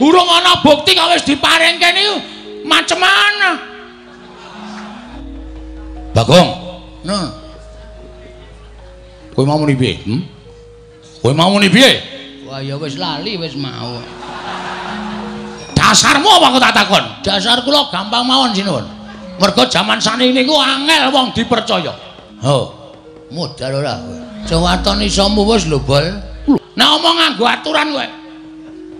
urung ana bukti kok wis diparingke niku macem mana? Bagong. Nah. Kowe mau muni piye? Hm kowe mau muni piye? Wah ya wis lali wis mau. Dasarmu apa kok tak takon? Dasar kula gampang mawon sinuwun mergo jaman sani niku angel wong dipercaya. Ho. Modal ora. Sing waton iso muwus lho bol. Nek omong nganggo aturan kowe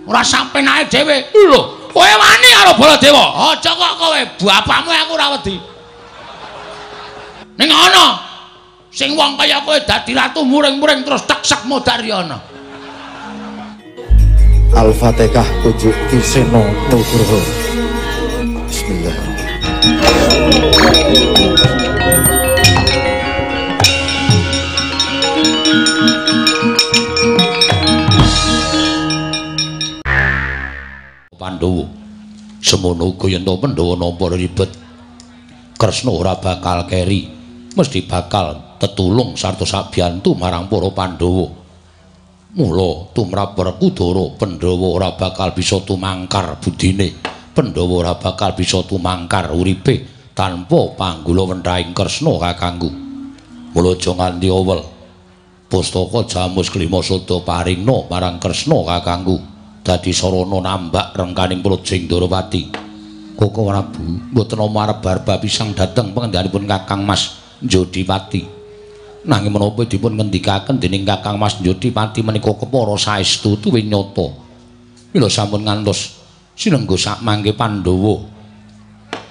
ora sampe nae dhewe. Lho kowe wani karo baladewa? Aja kok kowe. Bapakmu aku ora wedi. Ning ana sing wong kaya kowe dadi ratu muring-muring terus teksek modaryana Al-Fatihah ujuk Kiseno Nugroho. Bismillah Pandhawa. Semono uga yen Pandhawa nampa ribet. Kresna ora bakal keri. Mesti bakal tetulung sarta sabiyantu marang para Pandhawa. Mula tumrap Werkudara Pandhawa ora bakal bisa tumangkar budine. Pandhawa ora bakal bisa tumangkar uripe tanpa panggula wenthahing Kresna kakangku. Mula aja nganti awel pustaka jamus kelima sada paringna marang Kresna kakangku dadi sarana nambak rengkaning Projing Darawati. Koko Prabu mboten amarep barba pisang dhateng pengendhanipun Kakang Mas Jodiwati. Nanging menapa dipun ngendikaken dening Kakang Mas Jodiwati menika kepara saestu tuwin nyata. Mila sampun ngantos sinengga sak mangke Pandhawa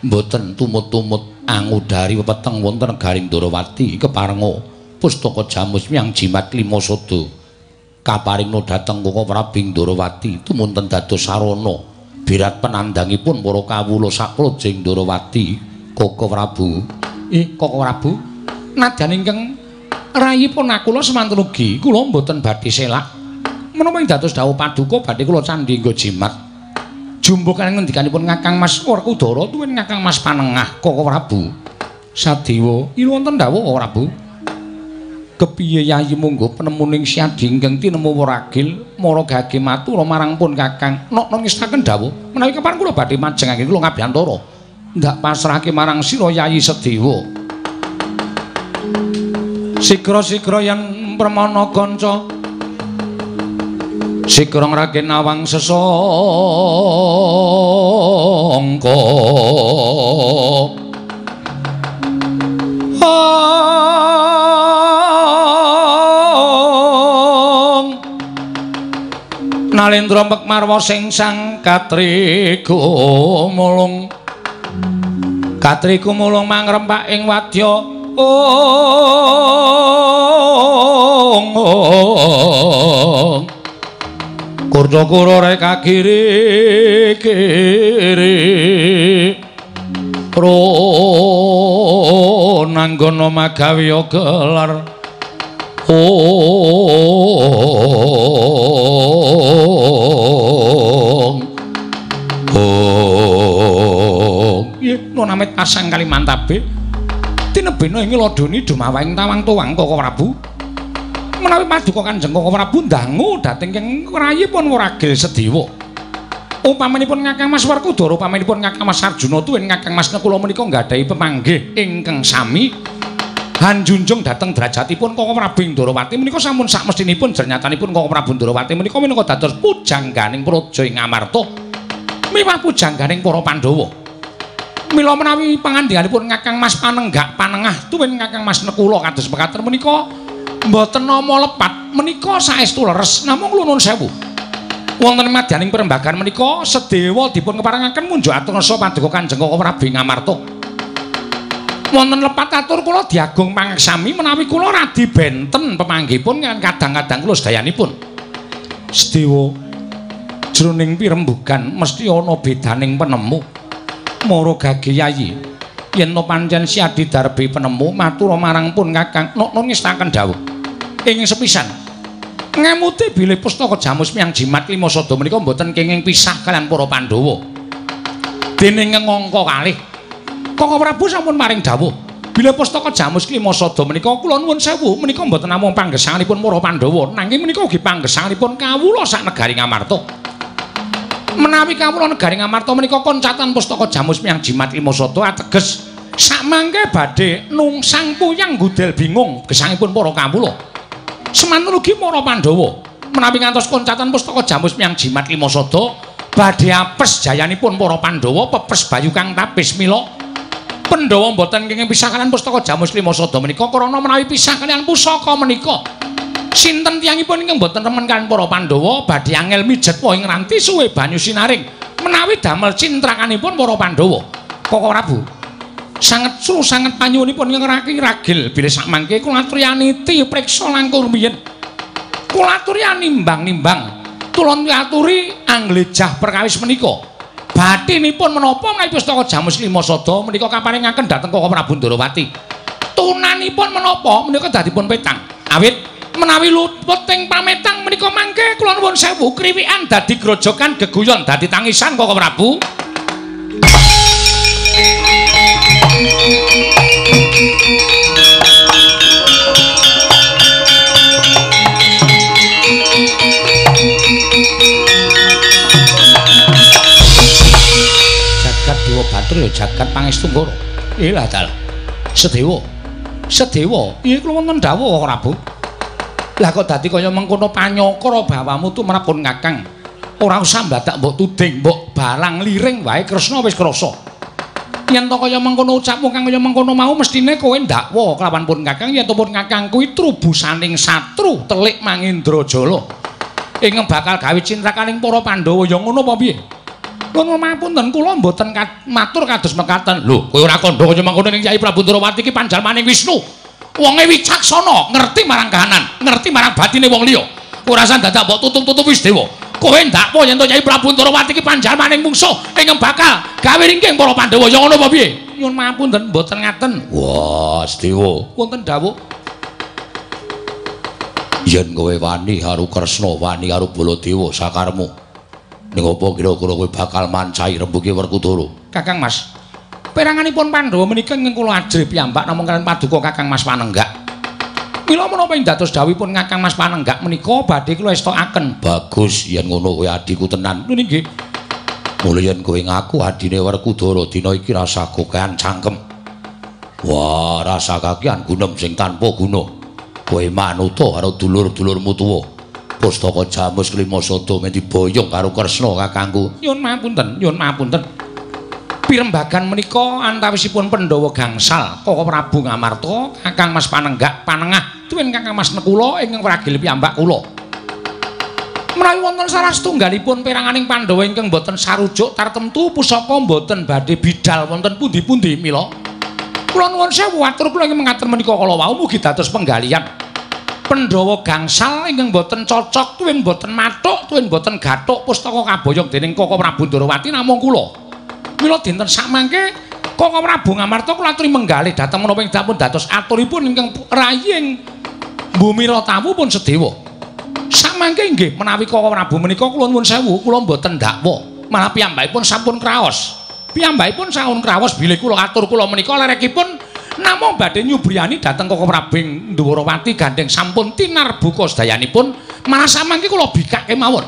mboten tumut-tumut angudari weteng wonten Garing Darawati keparenga pustaka jamus miyang jimat lima sada. Kaparingna dhateng Koko Prabing Darawati tumunten dados sarana. Birat penandangipun para kawula saprojing Darawati Koko Prabu. Eh Koko Prabu? Nadyan ingkang rayipun akula semanten ugi kula mboten badhe selak. Menapa ing dados dawuh paduka badhe kula candhi nggo jimat. Jumbo kan ngendikanipun Kakang Mas Werkudara tuwin Kakang Mas Panengah Koko Prabu. Sadewa ira wonten dawuh Koko Prabu kepiye yayi munggo penemuning siadi ingkang tinemu waragil mara gage matur marang pun kakang. Nok nongistaken dawuh. Menawi kepan kula badhe majengake kula ngabiyantara ndak pasrahke marang sira yayi sedewa. Sigra-sigra yen permana kanca. Sigra ngragen awang sesangka Nalendra Mekmarwa sing sang katriku mulung katriku mulung mangrempak ing wadya. Ong ong kurda kura rek kagiri kiri. Pro nanggono magawi gelar Iya, lo namit pasang kali mantabe. Tinebino ingi lodoni dumawaing tawang tuwang koko prabu. Menawi paduka kanjeng koko prabu Dangu dating yang rayi pun waragil sediwa. Upamanipun ngakang mas Warkudara Upamanipun ngakang mas Arjuna Tuwin ngakang mas Nekula menika nggadahi pemanggih ingkang sami Hanjunjung dateng derajatipun Koko Prabu Ndrawati menika sampun sakmestinipun jernyatanipun Koko Prabu Ndrawati menika menika dados pujangganing praja ing Amarta. Miwah pujangganing para Pandhawa. Mila menawi pangandhinganipun Kakang Mas Panenggak Panengah tuwin Kakang Mas Nekula kados mekaten menika mboten nama lepat menika saestu leres namung nuwun sewu. Wonten madyaning perembagan menika sedewa dipun keparengaken munjuk atur nasa paduka Kanjeng Koko Prabu ing Amarta. Wonten lepat atur kula diagung pangeksami menawi kula radi benten pemanggihipun kan kadang-kadang kula sedayanipun. Sedewa jroning pirembugan mesti ana bedaning penemu. Mara gage yen to pancen siadi darbi penemu matur marang pun Kakang nok ngestaken dawuh. Ing sepisan ngemuti bilih pustaka jamus miyang jimat lima sada menika mboten kenging pisah kalian para Pandhawa. Dening ngangka kalih Koko Prabu sampun maring dawuh. Bila pustaka jamus klima sada menika kula nuwun sewu menika mboten namung panggesanganipun para Pandhawa, nanging menika ugi panggesanganipun kawula sak negari Ngamarta. Menawi kawula negari Ngamarta menika koncatan pustaka Jamus Miang Jimat Limasada ateges sakmangke badhe nungsang puyang gudel bingung gesangipun para kawula. Semanten ugi para Pandhawa menawi ngantos koncatan pustaka Jamus Miang Jimat Limasada badhe apes jayanipun para Pandhawa pepes bayu kang tapis mila Pandhawa mboten kenging pisah kalian pustaka Jamus Limasada menika. Krana menawi pisah kalian pusaka menika. Sinten tiyangipun ingkang boten remen kalian para Pandhawa badhe angel mijet wae ngranti suwe banyu sinaring. Menawi damel cintrakanipun para Pandhawa Koko Prabu sanget su sanget panyuwunipun ingkang raki ragil. Bilih sak mangke kula aturi aniti priksa langkung rumiyin kula aturi nimbang-nimbang tulon aturi anglejah perkawis menika bathinipun menapa menawi pustaka Jamus Limasada menika kaparingaken dhateng Koko Prabu Ndarawati tunanipun menapa menika dadipun petang? Awit menawi luput ing pametang menika mangke kula nuwun sewu kriwikan dadi grojokan geguyon dadi tangisan kok Prabu. jagat dewa batur ya jagat pangestu nggoro ilah dal sedewa sedewa iya kula wonten dawuh kok Prabu Lah kok dadi kaya mengkono panyokra bawamu tumrapun Kakang. Ora usah mbadak mbok tuding, mbok balang liring wae Kresna wis krasa. Yen to kaya mengkono ucapmu kang kaya mengkono mau mestine kowe ndakwa kelawan pun Kakang yen to pun Kakang kuwi trubusaning satru telik Mangindrajala. Ing bakal gawe cintrakaning para Pandhawa ya ngono apa piye? Nuwun mapunten kula mboten matur kados mekaten. Lho, kowe ora kandha kaya mengkono ning Kyai Prabu Ndrawati iki panjalmaning Wisnu. wonge wicaksana, ngerti marang kahanan, ngerti marang batine wong liya. Ora usah dadak mbok tutup-tutup wis dewa. Kowe ndakpo yen to Nyai Prabu Ndarawati iki panjalmaning mungsuh ing bakal gawe ringking para Pandhawa ya ngono apa piye? Nyuwun mapunten mboten ngaten. Wah, Dewa, wonten dawuh. Yen kowe wani karo Kresna, wani karo Baladewa sakarmu. Ning apa kira-kira kowe bakal mancai rembuge Werkudara? Kakang Mas, peranganipun Pandhawa menika ingkang kula ajrih piyambak namung kalian paduka Kakang Mas Panenggak. Mila menapa ing dados dawuhipun Kakang Mas Panenggak menika badhe kula estokaken. Bagus yen ngono kowe adiku tenan. Lho nggih. Mulih yen kowe ngaku adine Werkudara dina iki rasa gokehan cangkem. Wah, rasa kakian gunem sing tanpa guna. Kowe manuta karo dulur-dulurmu tuwa. Pustaka Jamus Klimasada men diboyong karo Kresna kakangku. Nyun mapunten, nyun mapunten. pirembagan menika antawisipun Pandhawa gangsal Koko Prabu Ngamarta Kakang Mas Panenggak Panengah tuwin Kakang Mas Nekula ingkang pragil piyambak kula menawi wonten salah setunggalipun peranganing Pandhawa ingkang boten sarujuk tartemtu pusaka boten badhe bidal wonten pundi-pundi mila kula nuwun sewu atur kula ingkang mengatur menika kala wau mugi dados penggalian Pandhawa gangsal ingkang boten cocok tuwin boten matuk tuwin boten gathuk pustaka kaboyong dening Koko Prabu Ndarawati namung kula mila dinten sakmangke Koko Prabu Ngamarta kula aturi menggalih dhateng menapa ing dapun dados aturipun ingkang raying Bumira tawu pun sedewa. Sakmangke nggih menawi Koko Prabu menika kula nuwun sewu kula mboten dakwa. Malah piyambakipun sampun kraos. Piyambakipun sampun kraos bilih kula atur kula menika lerekipun namung badhe nyubriyani dhateng Koko Prabu Ndwarawati gandeng sampun tinar buka sedayanipun malah samangke kula bikake mawon.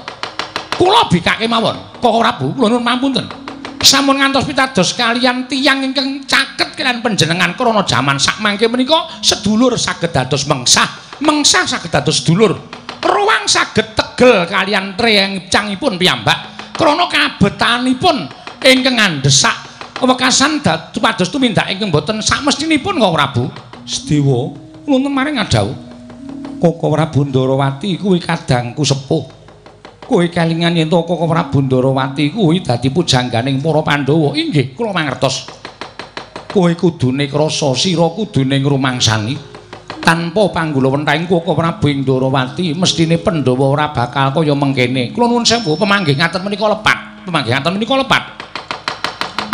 Kula bikake mawon. Koko Prabu kula nuwun mampunten. sampun ngantos pitados kalian tiyang ingkang caket kalian panjenengan krana jaman sakmangke menika sedulur saged dados mengsah mengsah saged dados sedulur ruang saged tegel kalian trencangipun piyambak krana kabetanipun ingkang ngandhesak wekasan dados tumindak ingkang boten sakmestinipun kok Prabu Sedewa wonten maring adhau Koko Prabu Ndarawati kuwi kadangku sepuh kowe kelingan yen to Koko Prabu Ndarawati kuwi dadi pujangganing para Pandhawa. Inggih, kula mangertos. Kowe kudune krasa sira kudune ngrumangsani. Tanpa panggulawenthahing Koko Prabu Ndarawati, mestine Pandhawa ora bakal kaya mengkene. Kula nuwun sewu pemanggih ngaten menika lepat. Pemanggih ngaten menika lepat.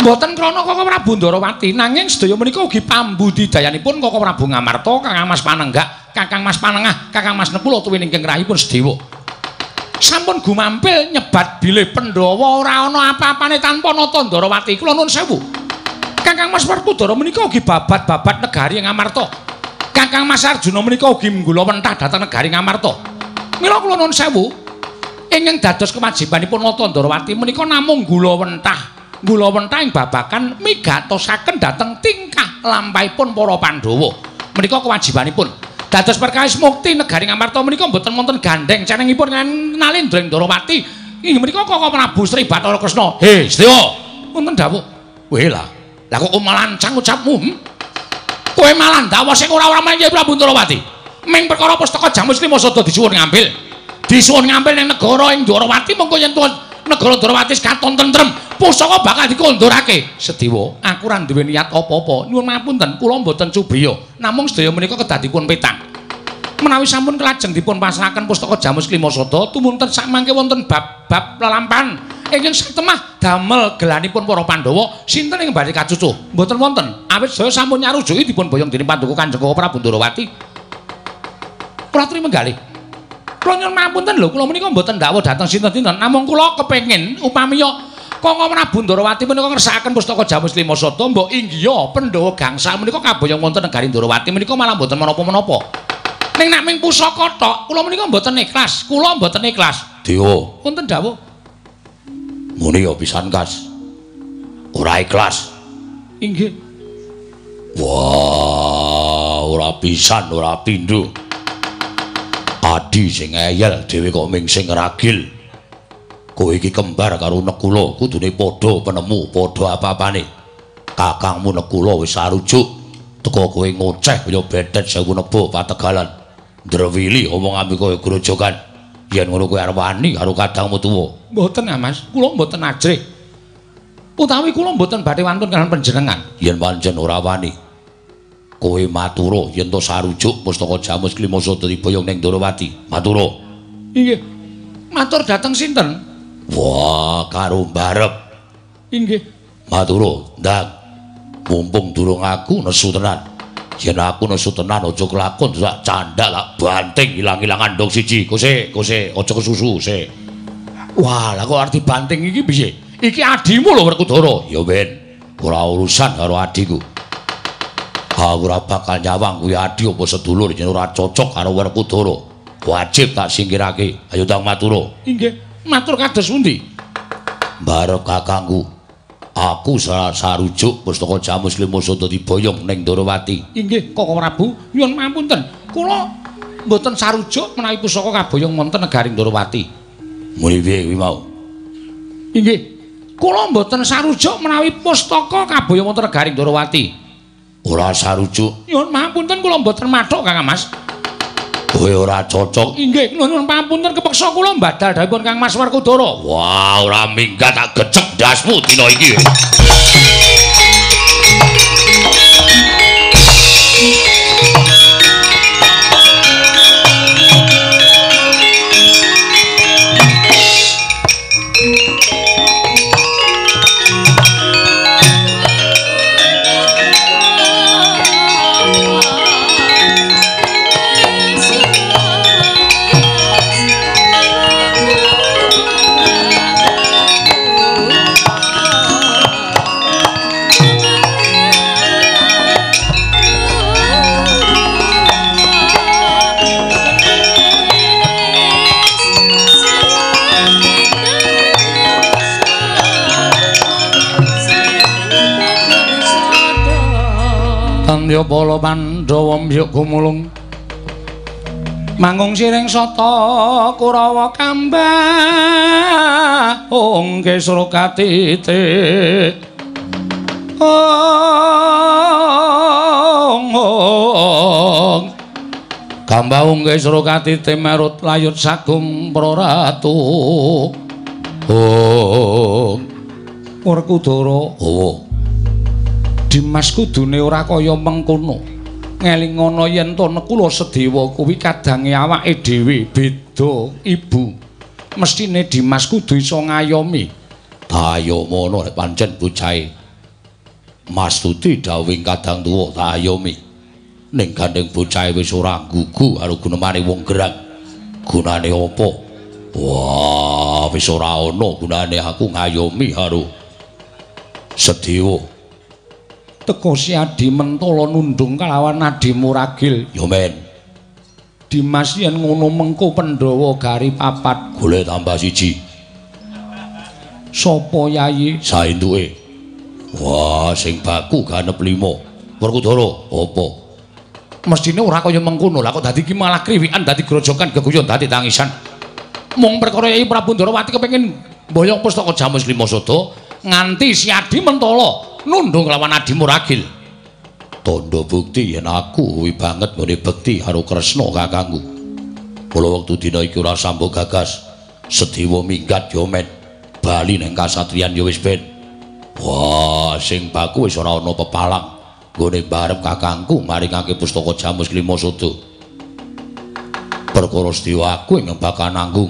Mboten krana Koko Prabu Ndarawati, nanging sedaya menika ugi pambudidayanipun Koko Prabu Ngamarta, Kakang Mas Panenggak, Kakang Mas Panengah, Kakang Mas Nekula tuwin ingkang rahipun sedewa. sampun gumampil nyebat bilih Pandhawa ora ana apa-apane tanpa nata Ndarawati. Kula nuwun sewu. Kakang Mas Werkudara menika ugi babat-babat negari Ngamarta. Kakang Mas Arjuna menika ugi nggula wentah dhateng negari Ngamarta. Mila kula nuwun sewu. ingkang dados kewajibanipun Nata Ndarawati menika namung gula wentah. Gula wentah ing babakan migatosaken dhateng tingkah lampahipun para Pandhawa. Menika kewajibanipun. Dados perkawis mukti negari Ngamarta menika mboten wonten gandeng cenengipun ngenali Ndreng Ndarawati. Inggih menika Koko Prabu Sri Bathara Kresna. He, Sedewa. Wonten dawuh. Weh lah. Lah kok malancang ucapmu? Hmm? Kowe malah ndawa sing ora-ora menye Prabu Ndarawati. Ming perkara pustaka Jamus Lima Sada disuwun ngambil. Disuwun ngambil ning negara ing Ndarawati mengko yen tuwa negara Ndarawati katon tentrem, pusaka bakal dikondurake. Sediwa, aku ora duwe niat apa-apa. Nuwun ngapunten, kula mboten cubriya. Namung sedaya menika kedadipun petang. Menawi sampun kelajeng dipun pasrahaken pustaka Jamus Lima Sada, tumunten sak mangke wonten bab-bab lelampahan ingkang satemah damel gelanipun para Pandhawa sinten ing badhe kacucuh. Mboten wonten. Awit saya sampun nyarujuki dipun boyong dening Panduka Kanjeng Prabu Ndarawati. Kula aturi menggalih. Kula nyuwun ngapunten lho, kula menika mboten dawuh dhateng sinten-sinten, namung kula kepengin upamiya Kangga Prabu Ndarawati menika ngersakaken pustaka Jamus Lima Sada, mbok inggiya Pandhawa gangsal menika kaboyong wonten negari Ndarawati menika malah mboten menapa-menapa. Ning nek ming pusaka tok, kula menika mboten ikhlas. Kula mboten ikhlas. Dewa, Wonten dawuh. muni ya pisan Kas. Ora ikhlas. Inggih. Wah, ora pisan, ora pindho. Adi sing ngeyel dhewe kok ming sing ragil. Kowe iki kembar karo Nekula, kudune padha penemu, padha apa-apane. Kakangmu Nekula wis sarujuk. Teko kowe ngoceh kaya bedet sewu nebo pategalan. Drewili omong ambi kowe grojogan. Yen ngono kowe arep wani karo kadangmu tuwa. Mboten Mas. Kula mboten ajrih. Utawi kula mboten badhe wantun kalian panjenengan. yen pancen ora wani kowe matura yen to sarujuk pustaka Jamus Klimasada diboyong ning Ndarawati matura Inggih. Matur dhateng sinten? wah karo mbarep Inggih. matura ndang mumpung durung aku nesu tenan yen aku nesu tenan aja kelakon sak candhak lak banting ilang-ilangan dong siji kose kose aja kesusu se Wah, lah kok arti banting iki piye? Iki adimu lho Werkudara. ya ben ora urusan karo adiku Aku ora bakal nyawang kuwi adi apa sedulur yen ora cocok karo Werkudara. Wajib tak singkirake. Ayo tang matura. Inggih. Matur kados pundi? Barep kakangku. Aku salah sarujuk pustaka Jamus Limasada diboyong ning Ndarawati. Inggih, Koko Prabu, nyuwun mapunten. Kula mboten sarujuk menawi pusaka kaboyong wonten negari Ndarawati. Muni piye kuwi mau? Inggih. Kula mboten sarujuk menawi pustaka kaboyong wonten negari Ndarawati. Ora sarujuk. Nyuwun mapunten kula mboten mathuk Kang Mas. Kowe ora cocok. Inggih, nyuwun pamunten kepeksa kula badal dawuhipun Kang Mas Werkudara. Wah, ora minggat tak gecek dasmu dina iki. Tandya Bala Pandhawa mbyuk gumulung. Manggung siring sata Kurawa kambah ongke Surakatite. Ong Kambah ongke Surakatite merut layut sagung praratu. Ong Werkudara. Oh, Dimas kudune ora kaya mengkono. Ngelingono yen to Nekula Sedewa kuwi kadange awake dhewe beda ibu. Mestine Dimas kudu iso ngayomi. ayo mono pancen bocahe. Mas Tuti dawing kadang tuwa tak ayomi. Ning gandeng bocahe wis ora gugu karo gunemane wong gerang. Gunane apa? Wah, wis ora ana gunane aku ngayomi karo Sedewa. Teko si Adi Mentala nundung kalawan Adi Muragil. Yo men. Dimas yen ngono mengko Pandhawa gari papat. Golek tambah siji. Sapa yayi saentuke wah sing baku ganep limo Werkudara apa? Mestine ora kaya mengkono. Lah kok dadi ki malah kriwikan dadi grojokan geguyon dadi tangisan. Mung perkara Yayi Prabu Ndarawati kepengin mboyong pustaka Jamus Lima Sada nganti si Adi Mentala nundung lawan Adi Muragil tondo bukti yen aku kuwi banget ngene bekti karo Kresna kakangku. Kula wektu dina iki ora sambo gagas sediwa minggat yo men bali ning kasatriyan yo wis ben. Wah, sing baku wis ora ana pepalang. Nggone barep kakangku maringake pustaka Jamus Lima Sada. Perkara sediwa aku ing bakal nanggung.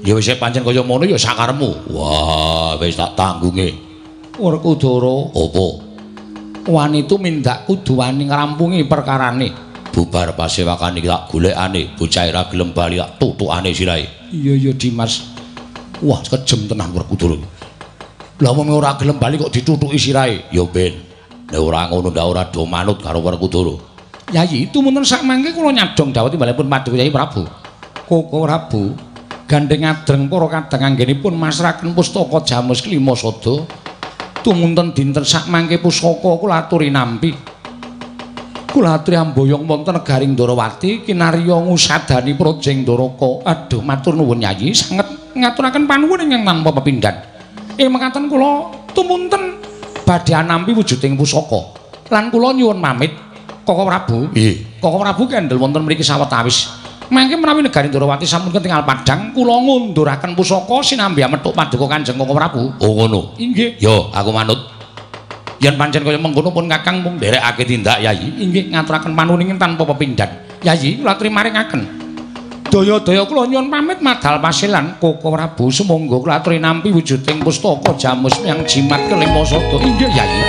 Ya wis pancen kaya ngono ya sakaremu. Wah, wis tak tanggunge. Werkudara, Apa? wani tu mindak kudu wani ngrampungi perkarane. Bubar pasewakan iki tak golekane, bocah ora gelem bali tak tutukane sirahe. Iya iya Dimas. Wah, kejem tenan Werkudara. Lah wong ora gelem bali kok ditutuki sirahe. Ya ben, nek ora ngono ndak ora do manut karo Werkudara. Yayi, tumunten sak mangke kula nyadong dawuh timbalipun Paduka Yayi Prabu. Koko Prabu, gandeng adreng para kadang anggenipun masraken pustaka Jamus Klima Sada. Tumunten dinten sak mangke pusaka kula aturi nampi. Kula aturi amboyong wonten negaring Ndarawati kinarya ngusadani Projeng Ndaraka. Aduh, matur nuwun Yayi, sanget ngaturaken panuwun ingkang tanpa pepindhan. Eh mekaten kula tumunten badhe nampi wujuding pusaka. Lan kula nyuwun pamit Koko Prabu. Piye? Koko Prabu kendel wonten mriki sawetawis. Mangke menawi negari Ndarawati sampun ketingal padhang, kula ngunduraken pusaka sinambi amethuk paduka Kanjeng Koko Prabu. Oh ngono. Inggih. Yo, aku manut. Yen pancen kaya mengkono pun Kakang mung nderekake tindak Yayi. Inggih ngaturaken panuwun tanpa pepindhan. Yayi, kula trimaringaken. Daya-daya kula nyuwun pamit madal pasilan Koko Prabu sumangga kula aturi nampi wujuding pustaka Jamus yang jimat kelima sada. Inggih Yayi.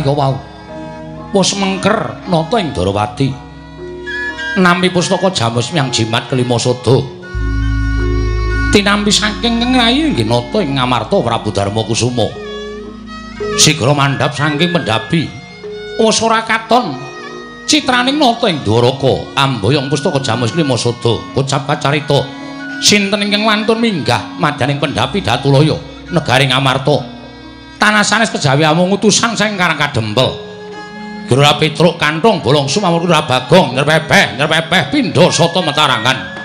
Katalika wau. Wis mengker nata ing Darawati. Nampi pustaka Jamus Myang Jimat kelima sada tinampi saking ngrayi nggih nata ing Ngamarta Prabu Darma Kusuma. Sigra mandhap saking pendhapi wis ora katon. Citraning nata ing Dwaraka amboyong pustaka Jamus kelima sada kocap kacarita. Sinten ingkang wantun minggah madaning pendhapi Datulaya negari Ngamarta tanah sanes kejawi amung utusan sing karang kadempel. Gura Petruk kantung bolong sumamur Gura Bagong nyerpepeh nyerpepeh pindha soto metarangan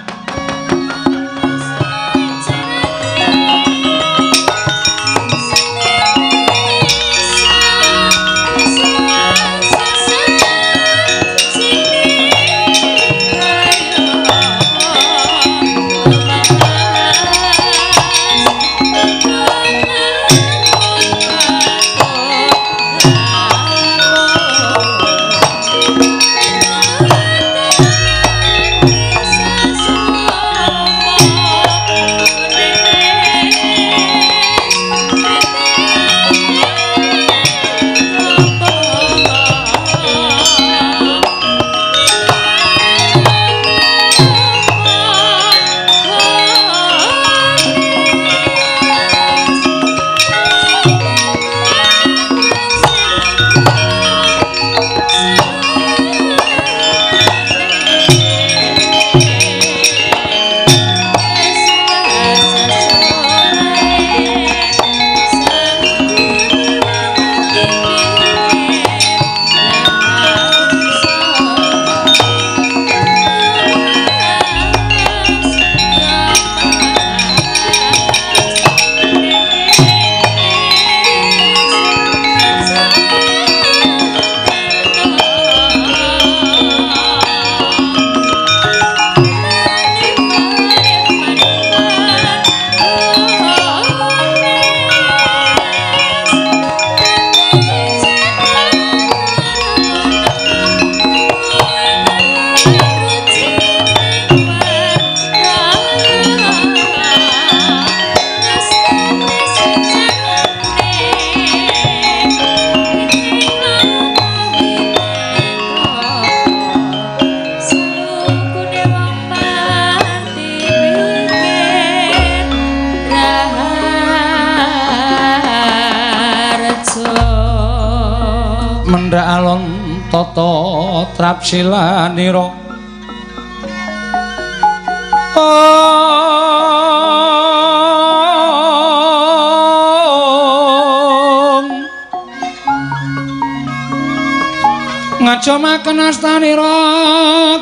ngajo makan astanira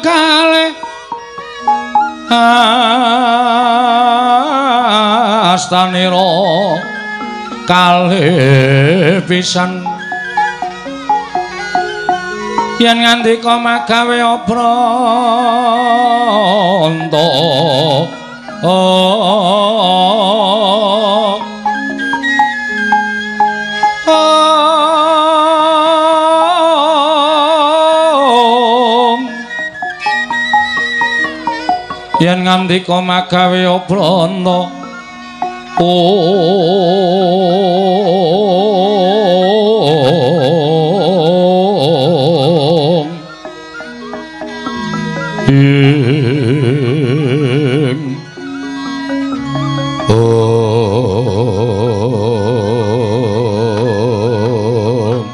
kalih astanira kalih pisan. Yen ngandika magawe obranta yen ngandika magawe obranta oh. Ing oh.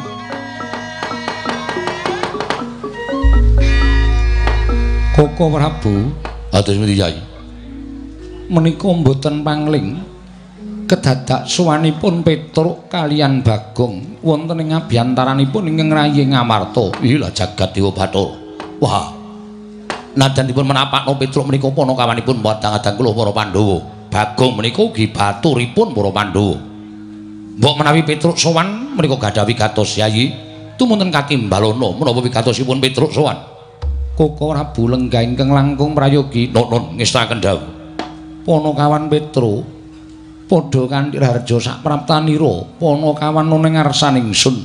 Koko Prabu Atus pundi Yai? menika mboten pangling kedadak suwanipun Petruk kalian Bagong wonten ing abyantaranipun ingkang rayi Ngamarta. Ila jagat Dewa Bathara. Wah. Nadan dipun menapakno Petruk menika panakawanipun padang-adang kula para Pandhawa. Bagong menika ugi baturipun para Pandhawa. Mbok menawi Petruk sowan menika gadhah wigatos Yai tumunten katimbalana menapa wigatosipun Petruk sowan. Koko Prabu lenggah ingkang langkung prayogi Nun ngestaken dawuh. Panakawan Petruk padha kanthi harja sak praptanira panakawan nuneng ngarsaning ingsun.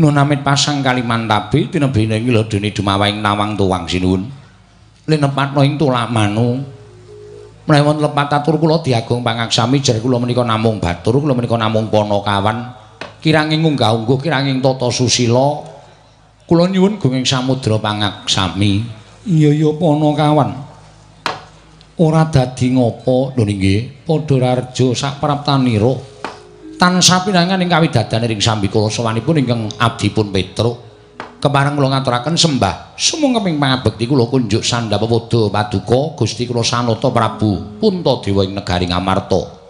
Nun amit pasang Kalimantabe tinebene ngilodene dumawaing nawang tuwang sinuwun. Linepatno ing tulak manu. Menawi lepat atur kula diagung pangaksami jar kula menika namung batur kula menika namung panakawan. Kiranging unggah-ungguh kiranging tata susila kula nyuwun gunging samudra pangaksami. Iya ya panakawan. Ora dadi ngopo lho nggih padha rarja sak praptanira. tansah pinangan ing kawidadane ring sambikala sawanipun ingkang abdipun Petruk kepareng kula ngaturaken sembah sumung keping pangabekti kula kunjuk sandhapa padha paduka Gusti kula Sanata Prabu Puntadewa ing negari Ngamarta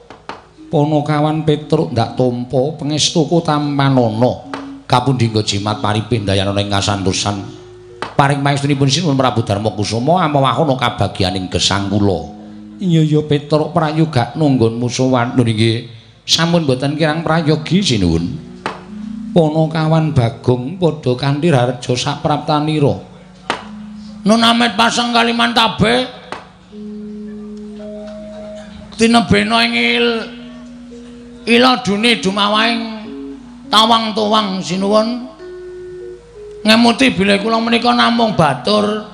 Panakawan Petruk ndak tampa pangestuku tampanana kapundhingga jimat paripin dayana ing kasantosan paring pangestunipun sinuwun Prabu Darma Kusuma amawahana kabagyaning gesang kula iya ya Petruk prayoga nunggonmu sowan lho nggih sampun boten kirang prayogi sinuwun. Panakawan Bagong padha kanthi harja sapraptanira. Nun amet pasang Kalimantabe. Tinebena ing il iladune dumawaing tawang tuwang sinuwun. Ngemuti bilih kula menika namung batur.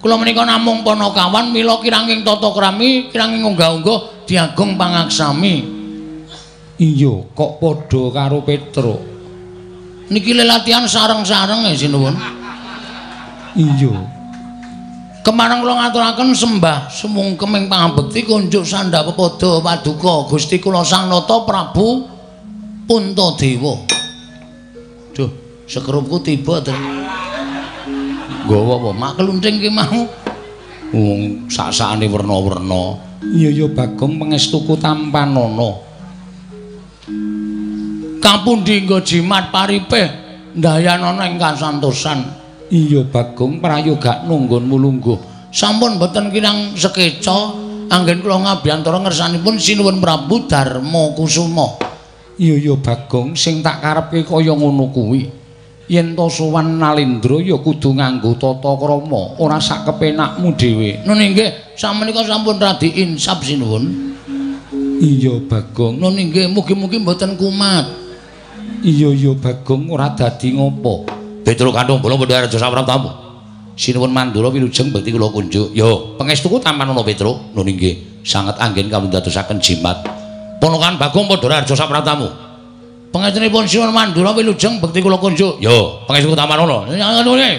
Kula menika namung panakawan mila kiranging tata krami, kiranging unggah-ungguh diagung pangaksami. Iya, kok padha karo Petruk. Niki latihan sareng-sareng ya sinuwun. Iya. Kemarang kula ngaturaken sembah sumungkem ing pangabekti kunjuk sandhapa padha paduka Gusti kula Sang Nata Prabu Puntadewa. Duh, sekerupku tiba to. Nggawa apa? Mak kelunting ki mau. Wong sak-sakane werna-werna. Iya ya Bagong pangestuku tampanana. kapundi nggo jimat paripe ndayanana ing kasantosan iya bagong prayoga nunggonmu lungguh sampun boten kirang sekeca anggen kula ngabiyantara ngersanipun sinuwun Prabu Darma Kusuma iya ya bagong sing tak karepke kaya ngono kuwi yen to sowan Nalendra ya kudu nganggo tata krama ora sak kepenakmu dhewe nun nggih samenika sampun radi insap sinuwun iya bagong nun nggih mugi-mugi mboten kumat Iya iya Bagong ora dadi ngopo. Petruk kandung bola padha raja sapraptamu. Sinuwun Mandura wilujeng bekti kula kunjuk. Yo, pangestuku tampanana Petruk. Nun nggih, sanget anggen kami dadosaken jimat. Ponokan Bagong padha raja sapraptamu. Pangestunipun Sinuwun Mandura wilujeng bekti kula kunjuk. Yo, pangestuku tampanana. Ngene.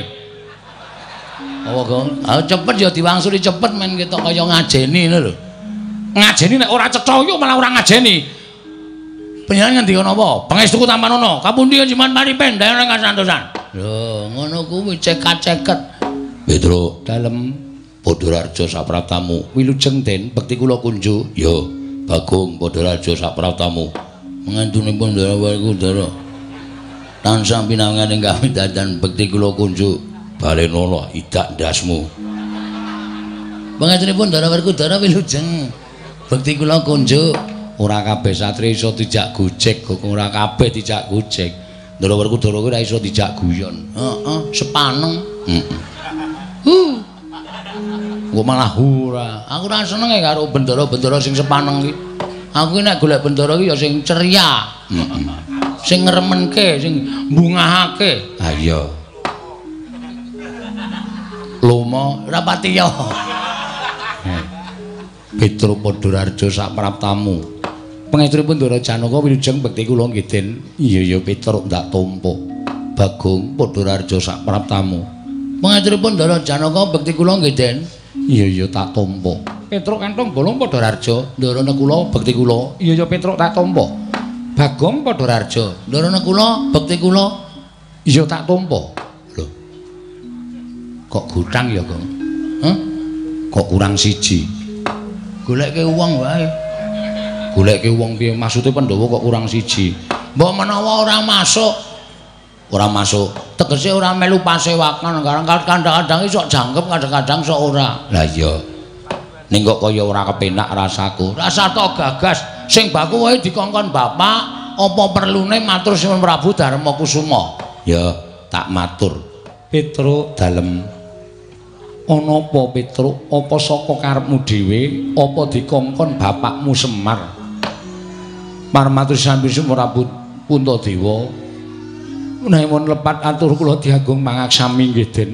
Oh, Gong. Ah cepet ya diwangsuli cepet men ketok kaya ngajeni ngono lho. Ngajeni nek ora cetha yo malah ora ngajeni. Panjenengan ngendika napa? Pangestuku Tampanono, kapundi jiman mari pendhae ing kasantosan. Lho, ngono kuwi cekat-ceket. Petro dalem Padhararja sapratamu, wilujeng den bekti kula kunjuk. Ya, Bagong Padhararja sapratamu. Mengantunipun Dara Kudara. Tansah pinanganing kami dadan bekti kula kunjuk. Balenala idak ndasmu. Pangatunipun Dara Kudara wilujeng bekti kula kunjuk. ora kabeh satri iso dijak gojek kok ora kabeh dijak gojek ndara werkudara kuwi ora iso dijak guyon heeh sepaneng heeh uh gua malah ora. Aku ora seneng karo bendara-bendara sing sepaneng iki. Aku nek golek bendara iki ya sing ceria. Heeh sing ngremenke sing bungahake ha iya. Lomo ora pati yo Petro Padhararja sak praptamu. Pengestunipun Ndara Janaka wilujeng bekti kula nggih Den. Iya ya Petruk ndak tampa. Bagong Padhararja sak praptamu. Pengestunipun Ndara Janaka bekti kula nggih Den. Iya ya tak tampa. Petruk kantong bolong Padhararja, Ndara kula bekti kula. Iya ya Petruk tak tampa. Bagong Padhararja, Ndara kula bekti kula. Iya tak tampa. Lho. Kok gutang ya, Gong? Hah? Kok kurang siji? Goleke uang wae. goleke wong piye maksude Pandhawa kok kurang siji mbok menawa ora masuk ora masuk. Tegese ora melu pasewakan. Kadang-kadang iso jangkep kadang-kadang sok ora. Lah iya. Ning kok kaya ora kepenak rasaku. Rasa to gagas. Sing baku wae dikongkon bapak apa perlune matur Sinuwun Prabu Darma Kusuma? Ya tak matur. Petro dalem. Ana apa Petro apa saka karepmu dhewe? Apa dikongkon bapakmu Semar? Marmatur sambi sumurabut punta dewa. Menawi lepat atur kula diagung mangaksami nggih Den.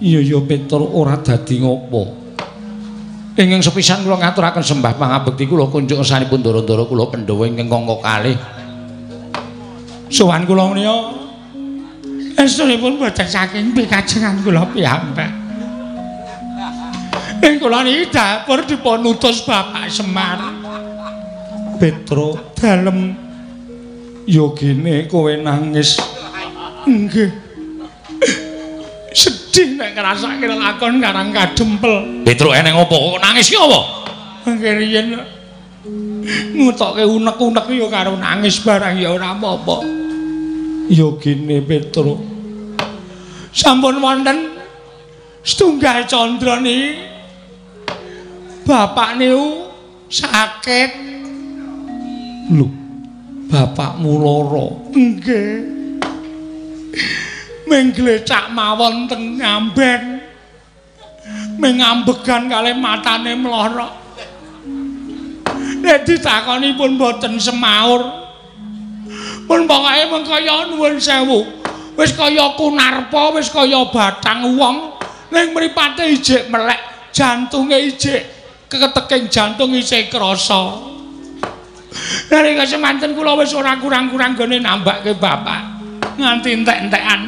Iya ya Petur ora dadi ngopo. Ingkang sepisan kula ngaturaken sembah pangabekti kula kunjuk sanipun ndara-ndara kula Pandhawa ingkang kangka kalih. Sowan kula menika estunipun boten saking pikajengan kula piyambak. Ing kula niki dapur dipun utus Bapak Semar. Petro dalem yogine kowe nangis nggih. Sedih nek ngrasake lakon karang kadempel. Petro eneng opo kok nangis ki apa? Nggih riyen. Ngutoke unek-unek ya karo nangis barang ya ora apa-apa. Yogine Petro sampun wonten setunggal candra ni. Bapak niku sakit. Lho, bapakmu lara. Nggih. Mengglecak mawon teng ngamben. Mengambegan kalih matane mlorok. Nek ditakoni pun boten semaur. Pun pokoke mung kaya nuwun sewu. Wis kaya kunarpa, wis kaya batang wong. Ning mripate ijik melek, jantunge ijik keketeking jantung isih krasa. Dari kesemanten kula wis ora kurang-kurang gone nambake bapak. Nganti entek-entekan.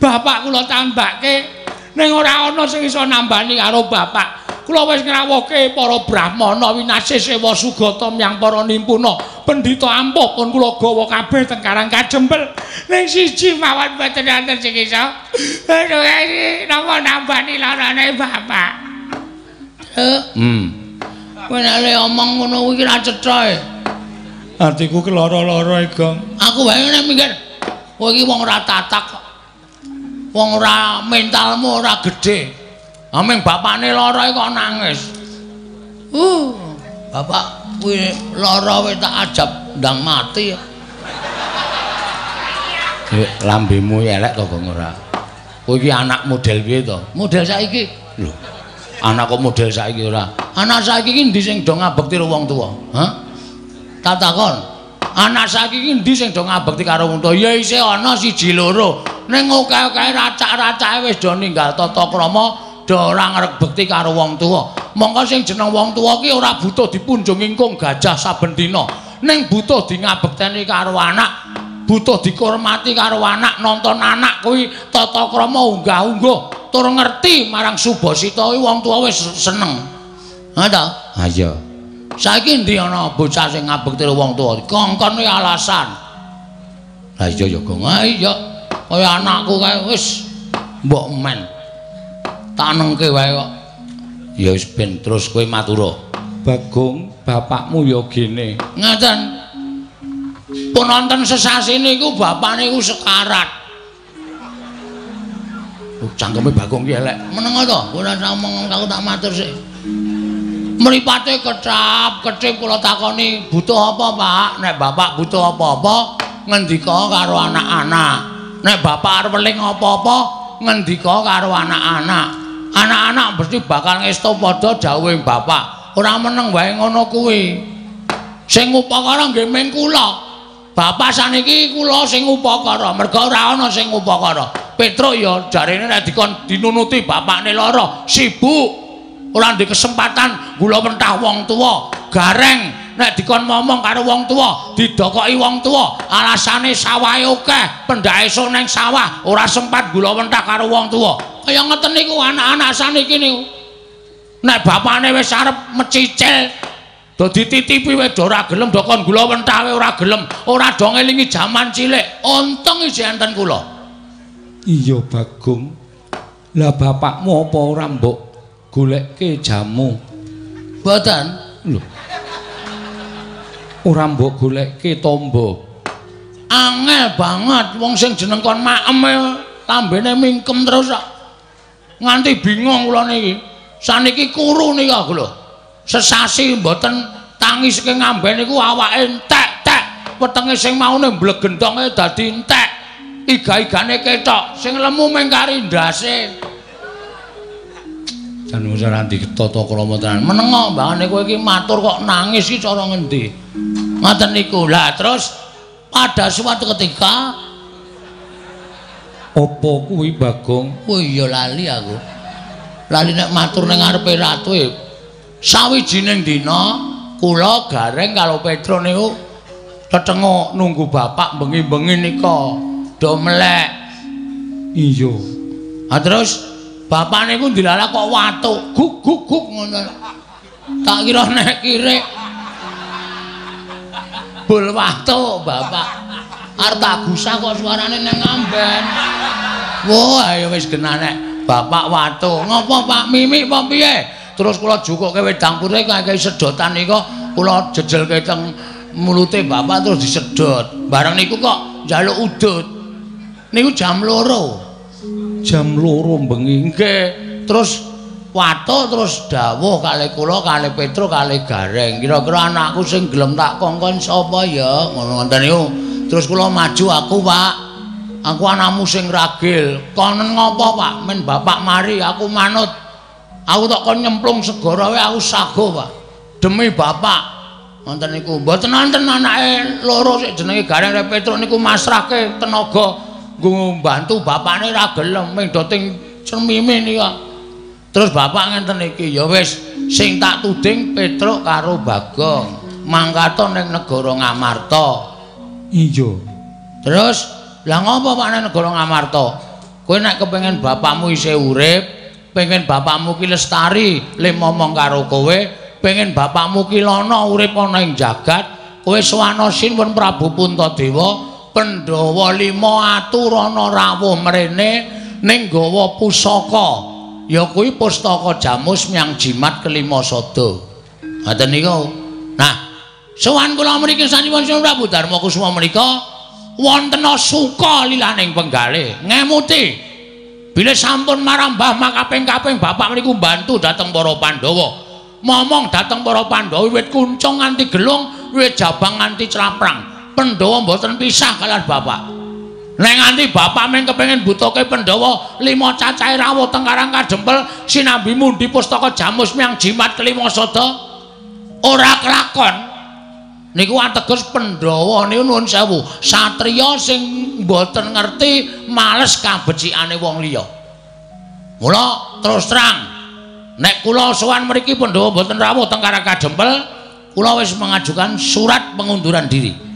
Bapak kula tambake ning ora ana sing iso nambani karo bapak. Kula wis ngrawuhke para brahmana winasih sewa sugata yang para nimpuna. Pendhita ampuh pun kula gawa kabeh teng Karang Kajempel. Ning siji mawon mboten wonten sing iso. Aduh, napa nambani larane bapak. Hmm. Kowe nek le omong ngono kuwi ra cetha e. Atiku ki lara-lara, Gong. Aku wae nek mikir kowe iki wong ora tatak. Wong ora mentalmu ora gedhe. Ameng bapakne lara kok nangis. Uh, bapak kuwi lara wis tak ajab ndang mati. Eh, lambemu elek to, Gong ora. Kowe iki anak model piye to? Model saiki. Lho. Anak kok model saiki ora? anak saiki ki ndi sing do ngabekti karo wong tuwa? Hah? Tak takon. Anak saiki ki ndi sing do ngabekti karo tuwa? Ya isih ana siji loro. Ning akeh-akeh racak-racake wis do ninggal tata krama, do ora ngrebekti karo wong tuwa. Mongko sing jeneng wong tuwa ki ora butuh dipunjung ingkung gajah saben dina. Ning butuh di ngabekteni karo anak. butuh dihormati karo anak nonton anak kuwi tata krama unggah-ungguh tur ngerti marang subasita wong tuwa wis seneng Ha ta? Ha iya. Saiki ndi ana bocah sing ngabekti wong tuwa? Kongkon kuwi alasan. Lah iya ya, Gong. Ah iya. Kaya anakku kae wis mbok men. Tak nengke wae kok. Ya wis ben terus kowe matura. Bagong, bapakmu ya gene. Ngaten. Pun wonten sesasi niku bapak niku sekarat. Oh, cangkeme Bagong ki elek. Meneng to, ora usah omong aku tak matur sik. Mripate kecap, kecip kula takoni, butuh apa, Pak? Nek bapak butuh apa-apa, ngendika karo anak-anak. Nek bapak arep eling apa-apa, ngendika karo anak-anak. Anak-anak mesti bakal ngesto padha jawuhing bapak. Ora meneng wae ngono kuwi. Sing upakara nggih ming kula. Bapak saniki kula sing upakara, merga ora ana sing upakara. Petruk ya jarene nek dikon dinunuti bapakne lara, sibuk. Ora ndek kesempatan gula mentah wong tuwa gareng. Nek dikon ngomong karo wong tuwa didokoki wong tuwa alasane sawahe akeh pendake so ning sawah ora sempat gula mentah karo wong tuwa. Kaya ngeten niku anak-anak saniki niku. Nek bapakne wis arep mecicil dadi titipi wis ora gelem dokon gula mentah ora gelem. Ora do ngelingi jaman cilik. Untung iki enten kula. Iya bagong. Lah bapakmu apa ora mbok golekke jamu. Mboten. Lho. Ora mbok golekke tombo. Angel banget wong sing jeneng kon maem e, lambene mingkem terus kok. Nganti bingung kula niki. Saniki kuru nika lho. Sesasi mboten tangi saking ngamben niku awake entek-tek. Wetenge sing maune mblegentonge dadi entek. Iga-igane ketok, sing lemu mengkari ndase. Jan wis ora ditata krama tenan. Menengo mbangane kowe iki matur kok nangis iki cara ngendi? Ngoten niku. Lah terus pada suatu ketika apa kuwi Bagong? Oh iya lali aku. Lali nek matur ning ngarepe ratu e. Sawijining dina kula gareng karo Petro niku tetengo nunggu bapak bengi-bengi nika do melek. Iya. Ah terus bapak niku dilalah kok watuk. Guk guk guk ngono. Tak kira nek kire bul watuk bapak. Arep tak gusah kok suarane nang ngamben. Wah ya wis genah nek bapak watuk. Ngopo pak? Mimi apa piye? Terus kula jukuke wedang putih kaya sedotan nika kula jejelke teng mulute bapak terus disedot. Bareng niku kok njaluk udut. Niku jam loro jam loro bengi. Nggih. Terus watuk terus dawuh kali kula kali Petro kali Gareng. Kira-kira anakku sing gelem tak kongkon sapa ya? Ngono ngoten niku. Terus kula maju aku Pak. Aku anakmu sing ragil. Konen ngopo Pak? Men bapak mari aku manut. Aku tak kon nyemplung segara wae aku sago Pak. Demi bapak. Ngoten niku. Mboten wonten anake loro sik jenenge Gareng Petro niku masrahke tenaga nggo bantu bapakne ra gelem ming doting cermime nika. Terus bapak ngenten iki ya wis sing tak tuding Petruk karo Bagong mangkato ning negara Ngamarta. Iya. Terus lah ngopo Pak ning negara Ngamarta? Kowe nek kepengin bapakmu isih urip, pengen bapakmu ki lestari, le momong karo kowe, pengen bapakmu ki lono urip ana ing jagat, kowe sowana sinwun Prabu Puntadewa Pandhawa lima aturana rawuh mrene ning gawa pusaka. Ya kuwi pustaka Jamus Myang Jimat kelima sada. Ngoten niku. Nah, sowan kula mriki saniwun Sri Prabu Darma Kusuma menika wonten suka lilaning penggalih. Ngemuti Bila sampun marang Mbah makaping-kaping bapak mriku bantu dhateng para Pandhawa. Momong dhateng para Pandhawa wiwit kuncung nganti gelung, wiwit jabang nganti craprang. Pandhawa mboten pisah kalian bapak. Nek nganti bapak men kepengin butuhke Pandhawa lima cacahe rawuh teng Karang Kadempel sinambi mundi pustaka Jamus Myang Jimat kelima sada ora kelakon. Niku ateges Pandhawa niku nuwun sewu, satriya sing mboten ngerti males kabecikane wong liya. Mula terus terang nek kula sowan mriki Pandhawa mboten rawuh teng Karang Kadempel, kula wis mengajukan surat pengunduran diri.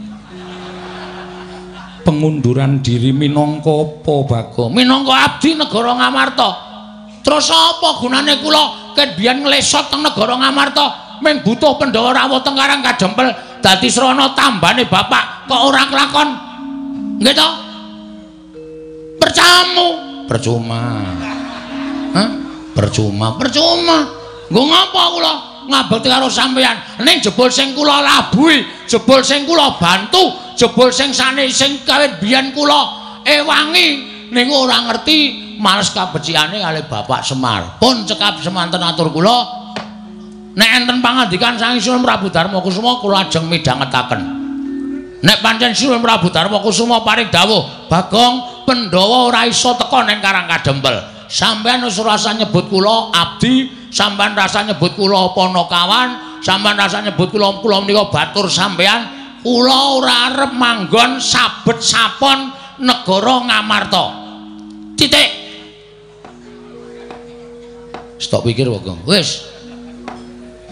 Pengunduran diri minangka apa Bagong? Minangka abdi negara Ngamarta. Terus apa gunane kula ket biyen nglesot teng negara Ngamarta ming butuh Pandhawa rawuh teng Karang Kadempel dadi srana tambane bapak kok ora kelakon. Nggih to? Percamu percuma. Hah? Percuma, percuma. Nggo ngapa kula ngabekti karo sampeyan ning jebul sing kula labuhi, jebul sing kula bantu, jebul sing sane sing kawit biyen kula ewangi ning ora ngerti males kabeciane kali Bapak Semar. Pun cekap semanten atur kula nek enten pangandikan sang Sunan Prabu Darma Kusuma kula ajeng midhangetaken. Nek pancen Sunan Prabu Darma Kusuma paring dawuh, Bagong Pandhawa ora iso teka ning Karang Kadempel. Sampeyan wis rasa nyebut kula abdi, sampeyan rasa nyebut kula ponokawan, sampeyan rasa nyebut kula kula menika batur sampeyan. Kula ora arep manggon sabet sapon negara Ngamarta. Titik. Stop pikir kok, Wis.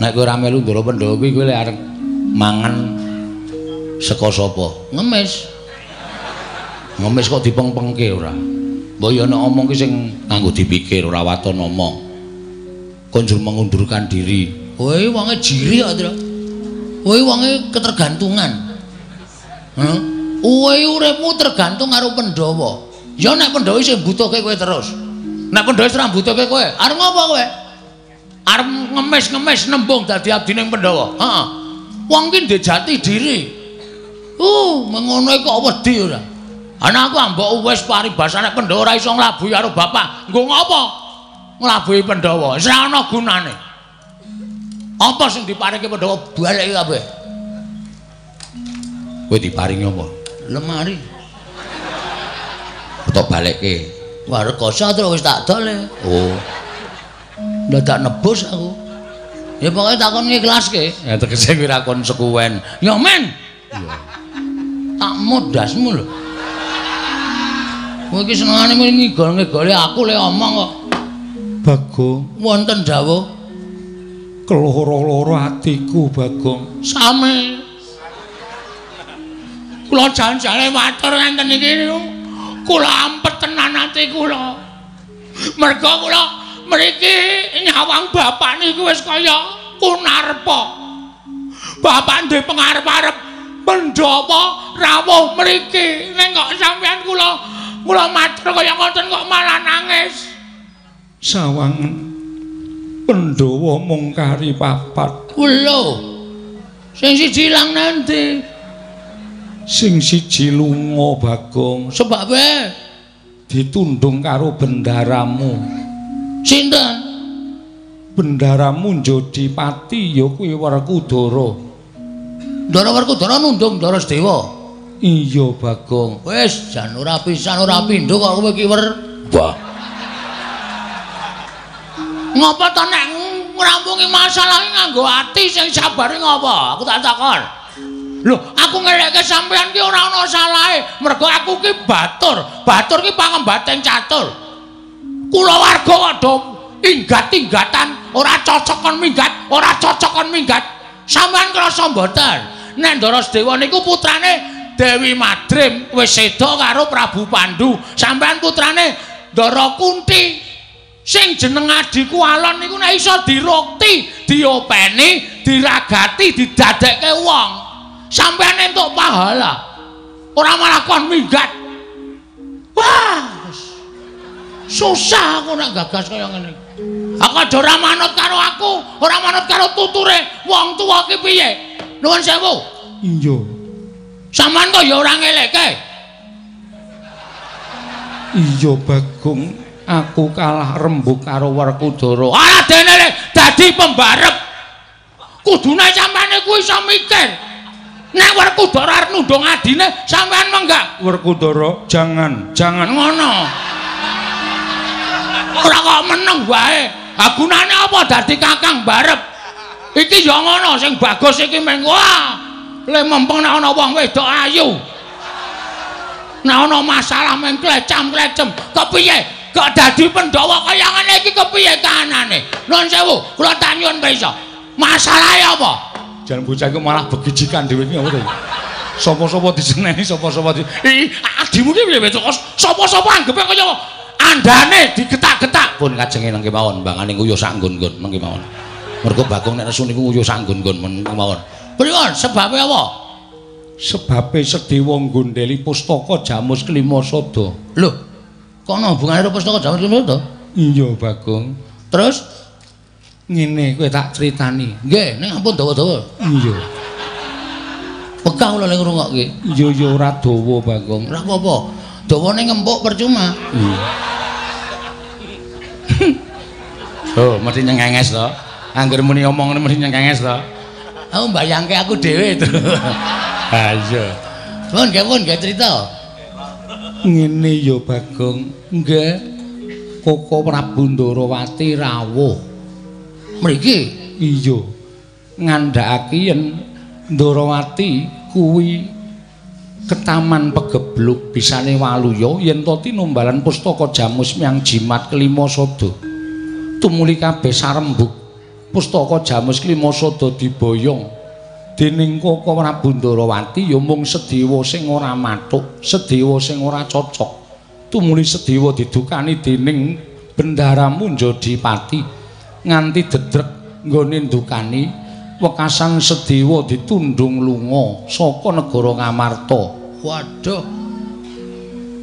Nek kowe ora melu ndoro kuwi kowe arep mangan saka sapa? Ngemis. Ngemis kok dipeng-pengke ora. Mbok ya nek omong ki sing nganggo dipikir ora waton omong. Konjur mengundurkan diri. Kowe wonge jiri kok, Tru. Kowe wonge ketergantungan. Kowe uripmu tergantung karo Pandhawa. Ya nek Pandhawa sing butuhke kowe terus. Nek Pandhawa ora butuhke kowe, arep ngopo kowe? Arep ngemis-ngemis nembung dadi abdine Pandhawa. Heeh. Wong ki ndek jati diri. Uh, mengono kok wedi ora. Ana aku ambok wis paribasane Pandhawa ora iso nglabuhi karo bapak. Nggo ngopo? Nglabuhi Pandhawa. Wis ora ana gunane. Apa sing diparingi Pandhawa balik kabeh? Kowe diparingi apa? Lemari. Tok balikke. Wah, rekoso terus wis tak dol. Oh. Dadak nebus aku. Ya pokoke takon ngiklaske. Ya tegese kuwi rakon sekuwen. Ya men. Iya. Tak modasmu lho. Kowe iki senengane mung ngigol-ngigoli aku le omong kok. Bagong, Wonten dawuh keloro-loro atiku, Bagong. same. Kula janjane matur ngenten iki. Kula ampet tenan ati kula. Merga kula mriki nyawang bapak niku wis kaya kunarpa. Bapak ndek pengarep-arep Pandhawa rawuh mriki ning kok sampeyan kula kula matur kaya ngoten kok malah nangis. Sawangen Pandhawa mung kari papat, Lho. Sing siji ilang nanti. Sing siji lunga, Bagong. Sebab Ditundung karo bendaramu. sinten? Bendaramu Jodipati ya kuwi Werkudara. Ndara Werkudara nundung Ndara Sedewa. Iya, Bagong. Wis jan ora pisan ora pindho kok kowe ki wer. Wah, Ngapa to nek ngrampungi masalah nganggo ati sing sabare ngapa? Aku tak takon. Lho, aku ngelekke sampean ki ora ana salahe. Mergo aku ki batur. Batur ki pangembating catur. Kula warga wadha inggat-inggatan, ora cocok kon minggat, ora cocok kon minggat. Sampeyan krasa mboten? Nek Ndara Sedewa niku putrane Dewi Madrim wis seda karo Prabu Pandu. Sampeyan putrane Ndara Kunti. Sing jeneng adiku Alon niku nek iso dirukti, diopeni, diragati, didadekke wong. Sampeyan entuk pahala. Ora malah kon minggat. Wah. Susah aku nek gagas kaya ngene. Aku aja ora manut karo aku, ora manut karo tuture wong tuwa ki piye. Nuwun sewu. Iya. Saman kok ya ora ngelekke. Iya, Bagong. Aku kalah rembug karo Werkudara. Ora dene dadi pembarep. Kudune sampeyan iku iso mikir. Nek Werkudara arep nundung adine, sampeyan menggak Werkudara, jangan, jangan. ngono. Ora kok meneng wae. Ha gunane apa dadi kakang barep? Iki ya ngono sing bagus iki meng wah. Le mempeng nek ana wong wedok ayu. Nek ana masalah meng klecam-klecem, kepiye? Kok dadi Pandhawa kaya ngene iki kepiye kahanane? Nuwun sewu, kula tak nyuwun pirsa. Masalahe apa? Jan bocah iku malah begijikan dhewe iki ngono. Sapa-sapa diseneni, sapa-sapa di Ih, adimu ki piye Cok? Sapa-sapa anggepe kaya andane digetak-getak. Pun kajenge nang kemawon, mbangane nguyuh sak nggon-nggon nang kemawon. Mergo Bagong nek nesu niku nguyuh sanggon-nggon mawon. Pripun sebabe apa? Sebabe Sedewa nggondheli pustaka Jamus Klima Sada. Lho, kono hubungane karo pustaka Jamus Klima Sada? Iya, Bagong. Terus ngene kowe tak critani. Nggih, ning ampun dawa-dawa. Iya. Pegah kula ning ngrungokke. Iya, ya ora dawa, Bagong. Ora apa-apa. Dawane ngempuk percuma. Iya. Oh, mesti nyengenges to. Angger muni omong mesti nyengenges to. Aku mbayangke aku dhewe to. Ha iya. Pun nggih pun nggih crita. Ngene ya Bagong. Nggih. Koko Prabu Ndarawati rawuh. Mriki Iya. Ngandhakake yen Ndarawati kuwi ketaman pegebluk bisane waluya yen to tinumbalan pustaka jamus miang jimat kelima sada. Tumuli kabeh sarembuk pustaka jamus kelima sada diboyong. dening Koko Prabu Ndarawati ya mung Sedewa sing ora mathuk, Sedewa sing ora cocok. Tumuli Sedewa didukani dening Bendara Munjadipati nganti dedrek nggone ndukani wekasan Sedewa ditundung lunga saka negara Ngamarta. Waduh.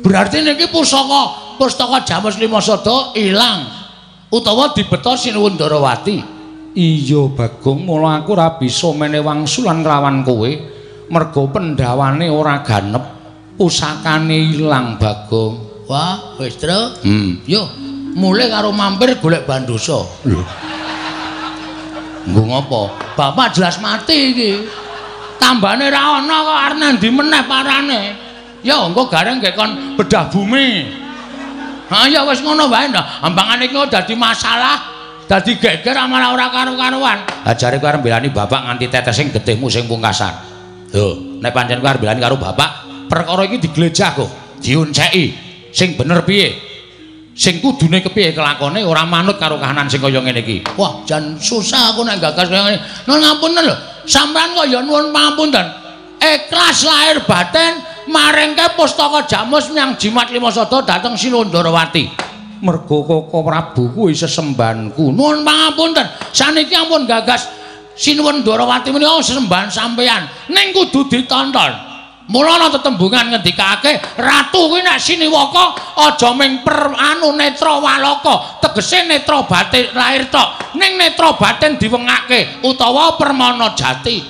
Berarti niki pusaka pustaka Jamus Lima Sada ilang utawa dibeta Sinuwun Ndarawati. Iya Bagong, mula aku ora bisa meneh wangsulan kelawan kowe mergo pendawane ora ganep, pusakane ilang Bagong. Wah, wis, Tru. Hmm. Yo, mulai karo mampir golek bandosa. Lho. Nggo ngopo? Bapak jelas mati iki. Tambane ra ana kok arep ndi meneh parane. Ya engko gareng gek kon bedah bumi. Ha ya wis ngono wae ndak. Ambangane iki dadi masalah. Dadi geger malah ora karo-karuan. Ajare kowe arep mbelani bapak nganti tetesing getihmu sing pungkasan. Lho, nek pancen kowe arep mbelani karo bapak, perkara iki diglejah kok, diunceki. Sing bener piye? Sing kudune kepiye kelakone ora manut karo kahanan sing kaya ngene iki. Wah, jan susah aku nek gagas kaya ngene. Nun ngapunten lho. Sampeyan kok ya nuwun pangapunten. Ikhlas lahir batin maringke pustaka jamus nyang jimat lima sada dhateng Sinundarawati. Mergo Koko Prabu kuwi sesembanku. Nuwun pangapunten. Saniki ampun gagas Sinuwun Ndarawati menika sesembahan sampeyan ning kudu ditonton. Mula ana tetembungan ngendikake ratu kuwi nek siniwaka aja ming per anu netra walaka, tegese netra batin lahir tok, ning netra batin diwengake utawa permana jati.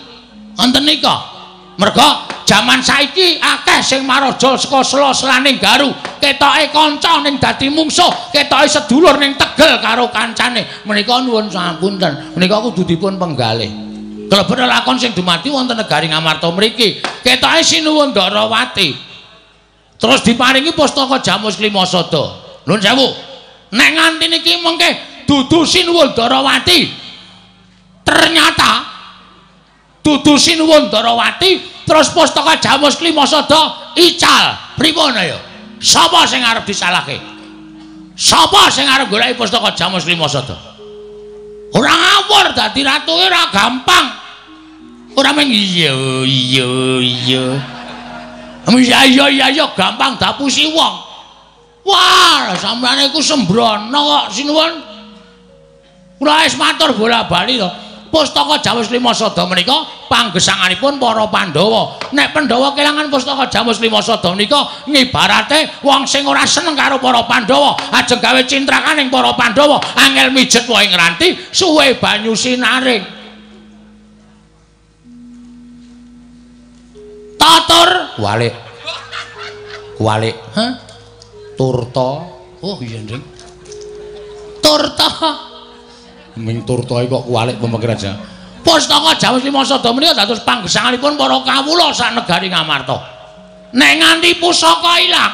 Wonten nika. Merga jaman saiki akeh sing maraja saka sela-selaning garu, ketoke kanca ning dadi mungsuh, ketoke sedulur ning tegel karo kancane. Menika nuwun sapunten, menika kudu dipun penggalih. Kelebet lakon sing dumati wonten negari Ngamarta mriki, ketoke Sinuwun Ndarawati. Terus diparingi pustaka Jamus Klimasada. Nuwun sewu. Nek nganti niki mengke dudu Sinuwun Ndarawati. Ternyata dudu Sinuwun Ndarawati terus pustaka Jamus Klimasada ical. Pripun ayo? Sapa sing arep disalahke? Sapa sing arep goleki pustaka Jamus Klimasada? Ora ngawur dadi ratu ora gampang. Ora mung iya iya iya. Iya iya iya iya gampang dapusi wong. Wah, sampeyan iku sembrono kok sinuwun. Kula wis matur bola-bali to. Pustaka Jamus Lima Sada menika panggesanganipun para Pandhawa. Nek Pandhawa kelangan pustaka Jamus Lima Sada menika ngibarate wong sing ora seneng karo para Pandhawa, ajeng gawe cintrakaning para Pandhawa, angel mijet wae ngranti suwe banyu sinaring. Tatur Kualik. Kualik. Hah? Turta. Oh iya, Ndring. Turta. Ming turta kok kualik pemikir aja. Pustaka Jamus Lima Sada menika dados panggesanganipun para kawula sak negari Ngamarta. Nek nganti pusaka ilang,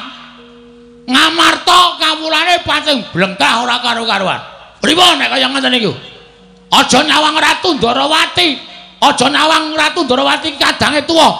Ngamarta kawulane pating blengkah ora karo-karuan. Pripun nek kaya ngoten niku? Aja nyawang Ratu Ndarawati. Aja nyawang Ratu Ndarawati kadange tuwa.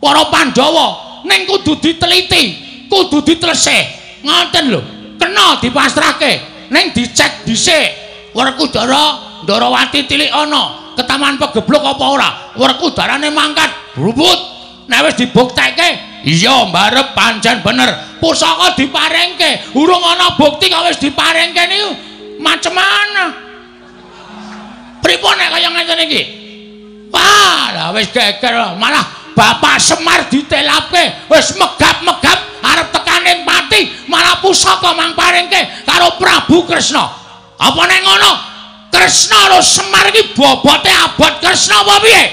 Para Pandhawa ning kudu diteliti, kudu ditelesih. Ngoten lho. Kena dipasrahke, ning dicek dhisik. Werkudara Ndarawati tilik ana, ketaman pegeblok apa ora? Werkudarane mangkat, brubut. Nek wis dibuktekke, iya mbarep pancen bener. Pusaka diparingke, urung ana bukti kok wis diparingke niku. Macem mana? pripun nek kaya ngene iki? Wah, wis geger malah Bapak Semar ditelapke wis megap-megap arep tekaning pati malah pusaka mangparingke karo Prabu Kresna. Apa nek ngono? Kresna karo Semar iki bobote abot Kresna apa piye?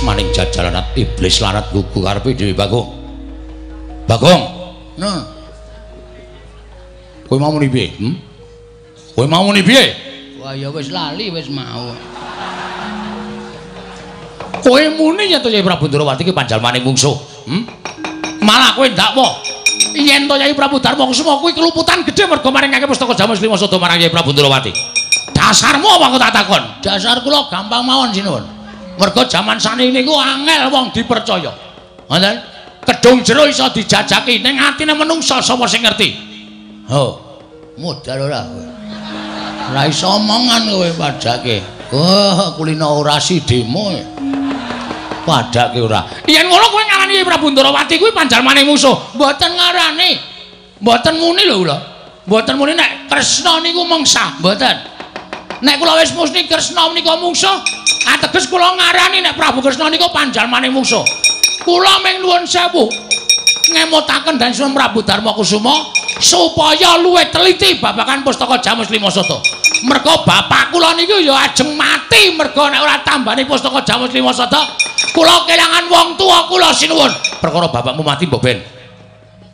maning jajalanat iblis lanat gugu karepe dhewe Bagong. Bagong. Nah. Kowe mau muni piye? Hm? Kowe mau muni piye? Wah ya wis lali wis mau. Kowe muni yen to Yai Prabu Ndrawati ki panjalmane mungsuh. Hm? Malah kowe ndak po. Yen to Yai Prabu Darma Kusuma kuwi keluputan gedhe mergo maringake pustaka Jamus Lima Sada marang Yai Prabu Ndrawati. Dasarmu apa kok tak takon? Dasar kula gampang mawon sinuwun. mergo jaman sani niku angel wong dipercaya. Ngoten. Kedung jero iso dijajaki ning atine menungsa sapa sing ngerti? Ho. Modal ora kowe. Ora iso omongan kowe padake. Oh, kulino ora sidemo. Padake ora. Yen ngono kowe ngarani Prabu Ndrawati kuwi panjalmane musuh. Mboten ngarani. Mboten muni lho kula. Mboten muni nek Kresna niku mangsa, mboten. Nek kula wis muni Kresna menika mungsuh, ateges kula ngarani nek Prabu Kresna niku panjalmane musuh. Kula ming nuwun sewu ngemutaken dan Sunan Prabu Darma Kusuma supaya luwih teliti babagan pustaka Jamus Lima Soto. Merga bapak kula niku ya ajeng mati merga nek ora tambani pustaka Jamus Lima Soto, kula kelangan wong tua kula sinuwun. Perkara bapakmu mati mbok ben.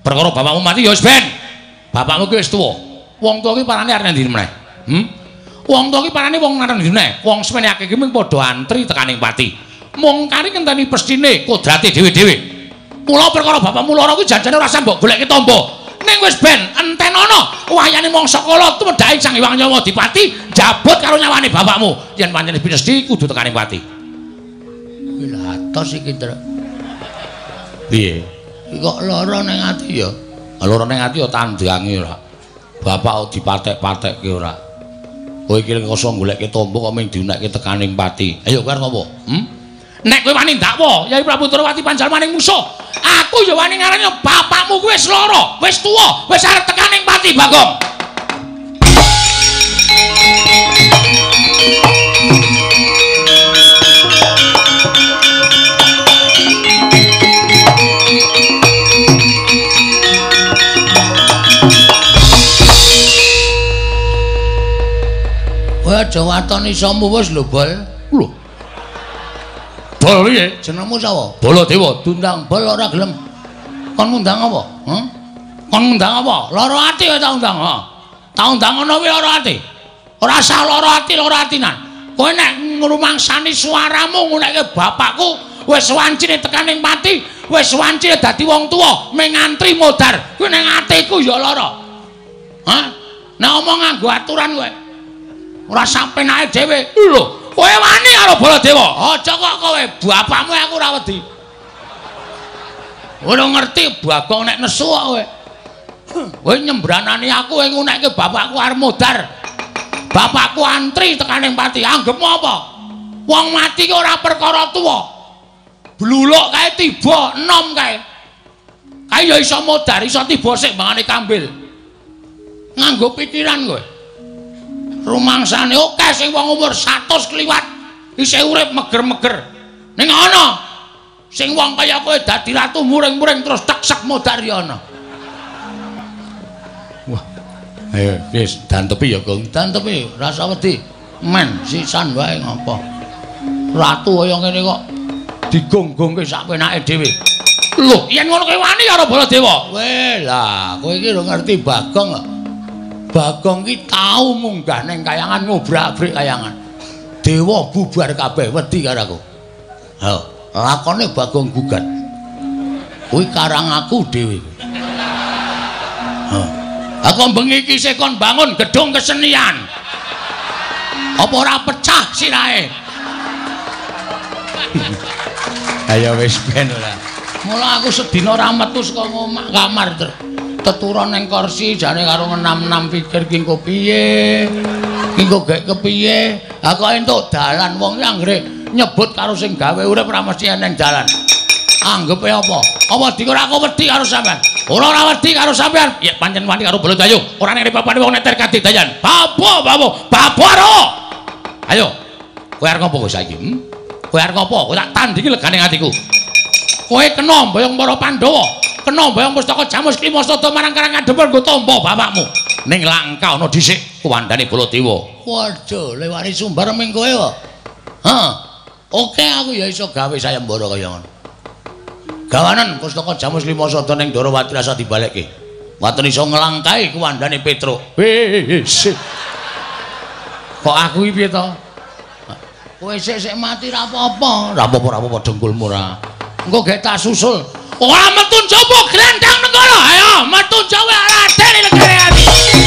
Perkara bapakmu mati ya wis ben. Bapakmu ki wis tuwa. Wong tuwa ki parane arep ndi meneh? Hm? Wong tuwa ki parane wong ngarep ndi meneh? Wong semenake ki mung padha antri tekaning pati. Mung kari ngenteni pestine kodrate dhewe-dhewe. Mula perkara bapakmu lara kuwi janjane ora usah mbok goleki tombo. Ning wis ben entenono wayane mangsa kala tumedhaing Sang Hyang Nyawa Dipati jabut karo nyawane bapakmu. Yen pancen pinesti kudu tekaning pati. Lha atos iki, Tru. Piye? Iki kok lara ning ati ya? Lara ning ati ya tandangi ora. Bapak dipatek-patekke ora. Kowe iki kosong goleki tombo kok mung diunekke tekaning pati. Ayo karo ngopo? Hm? Nek kowe wani ndakwa, Yai Prabu Ndrawati panjalmaning musuh. Aku ya wani ngarani bapakmu kuwi wis lara, wis tuwa, wis arep tekaning pati, Bagong. Kowe aja watoni isamu wis lho, Bol. Lho. Bol piye? Jenengmu sapa? Baladewa. Dundang bol ora gelem. Kon ngundang apa? Hah? Kon ngundang apa? Lara ati kowe tak undang, ha. Tak undang ngono kuwi lara ati. Ora sah lara ati, lara atinan. Kowe nek ngrumangsani suaramu ngunekke bapakku wis wancine tekaning pati, wis wancine dadi wong tuwa, ming antri modar. Kuwi ning atiku ya lara. Hah? Nek omong nganggo aturan kowe. Ora sampe nae dhewe. Lho, kowe wani karo Baladewa. Aja kok kowe bapakmu aku ora wedi. Ora ngerti Bagong nek nesu kok kowe. Kowe nyembranani aku ing ngunekke bapakku arep modar. Bapakku antri tekaning pati. Anggepmu apa? Wong mati ki ora perkara tuwa. Bluluk kae tiba enom kae. Kae ya iso modar, iso tiba sik mangane kambil. Nganggo pikiran kowe. Rumangsane akeh sing wong umur 100 kliwat. Isih urip meger-meger. Ning ana sing wong kaya kowe dadi ratu muring-muring terus teksek modar ya ana. Wah ayo wis dantepi ya Gong dantepi rasa wedi. Men sisan wae ngopo? Ratu kaya ngene kok digonggongke sak penake dhewe. Lho yen ngono kowe wani karo Baladewa? Weh lah kowe iki lho ngerti Bagong kok Bagong ki tau munggah ning kayangan ngobrak-abrik kayangan. Dewa bubar kabeh wedi karo aku. Ha, lakone Bagong gugat. Kuwi karang aku dhewe. Ha. Aku bengi iki sik bangun gedung kesenian. Apa ora pecah sirahe? Ayo wis ben ora. Mula aku sedina ora metu saka kamar terus. Teturon ning kursi jane karo ngenam-enam pikir ki engko piye? Ki engko gek kepiye? Ha kok entuk dalan wong yang nyebut karo sing gawe urip ora mesti eneng dalan. Anggepe apa? Apa dik ora aku wedi karo sampean? Ora ora wedi karo sampean. Ya pancen wani karo bolo dayu. Ora nek bapane wong neter kadidayan bapo bapo aro! Ayo kowe arep ngopo saiki hmm? kowe arep ngopo? Kowe tak tandingi legane atiku. Kowe kena mboyong para pandhawa kena mbayang pustaka jamus klima sada marang karang ngadhep nggo tampa bapakmu. Ning langka ana dhisik kuwandane baladewa. Waduh lewani sumbar ming kowe kok. Ha oke aku ya iso gawe sayembara kaya ngono. Gawanan pustaka jamus klima sada ning Darawati rasa dibalekke. Waton iso nglangkai kuwandane Petro. Wis. Kok aku iki piye to? Kowe sik-sik mati ra apa-apa. Ra apa-apa ra apa-apa dengkulmu ra. Engko gek tak susul Ora metu njaba grandang negara. Ayo, metu jawe raden negara ati.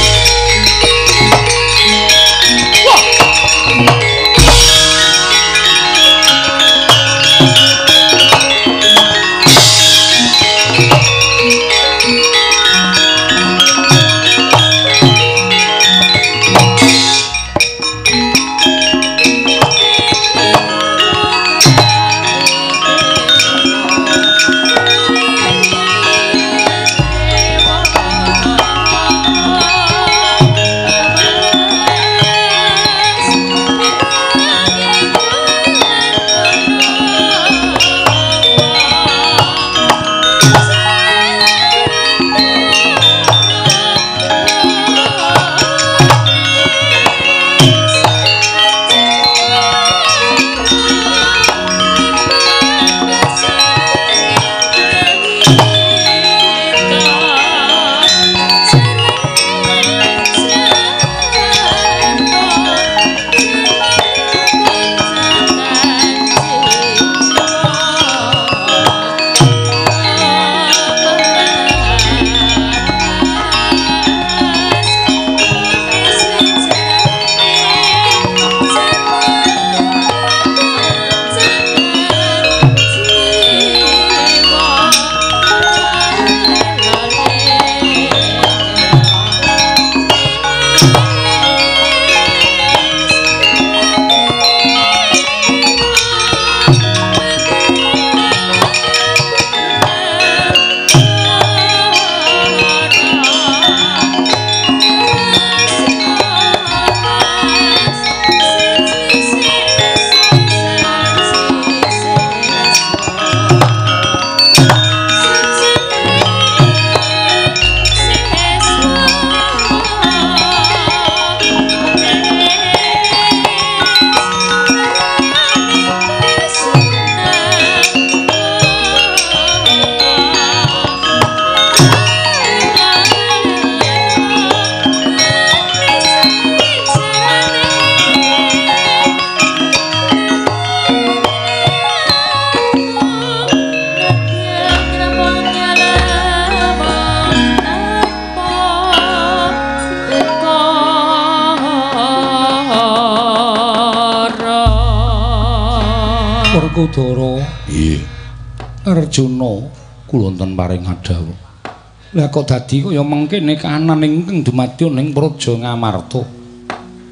Kok dadi kaya mengkene kanan ingkang dumadya ning Praja Ngamarta.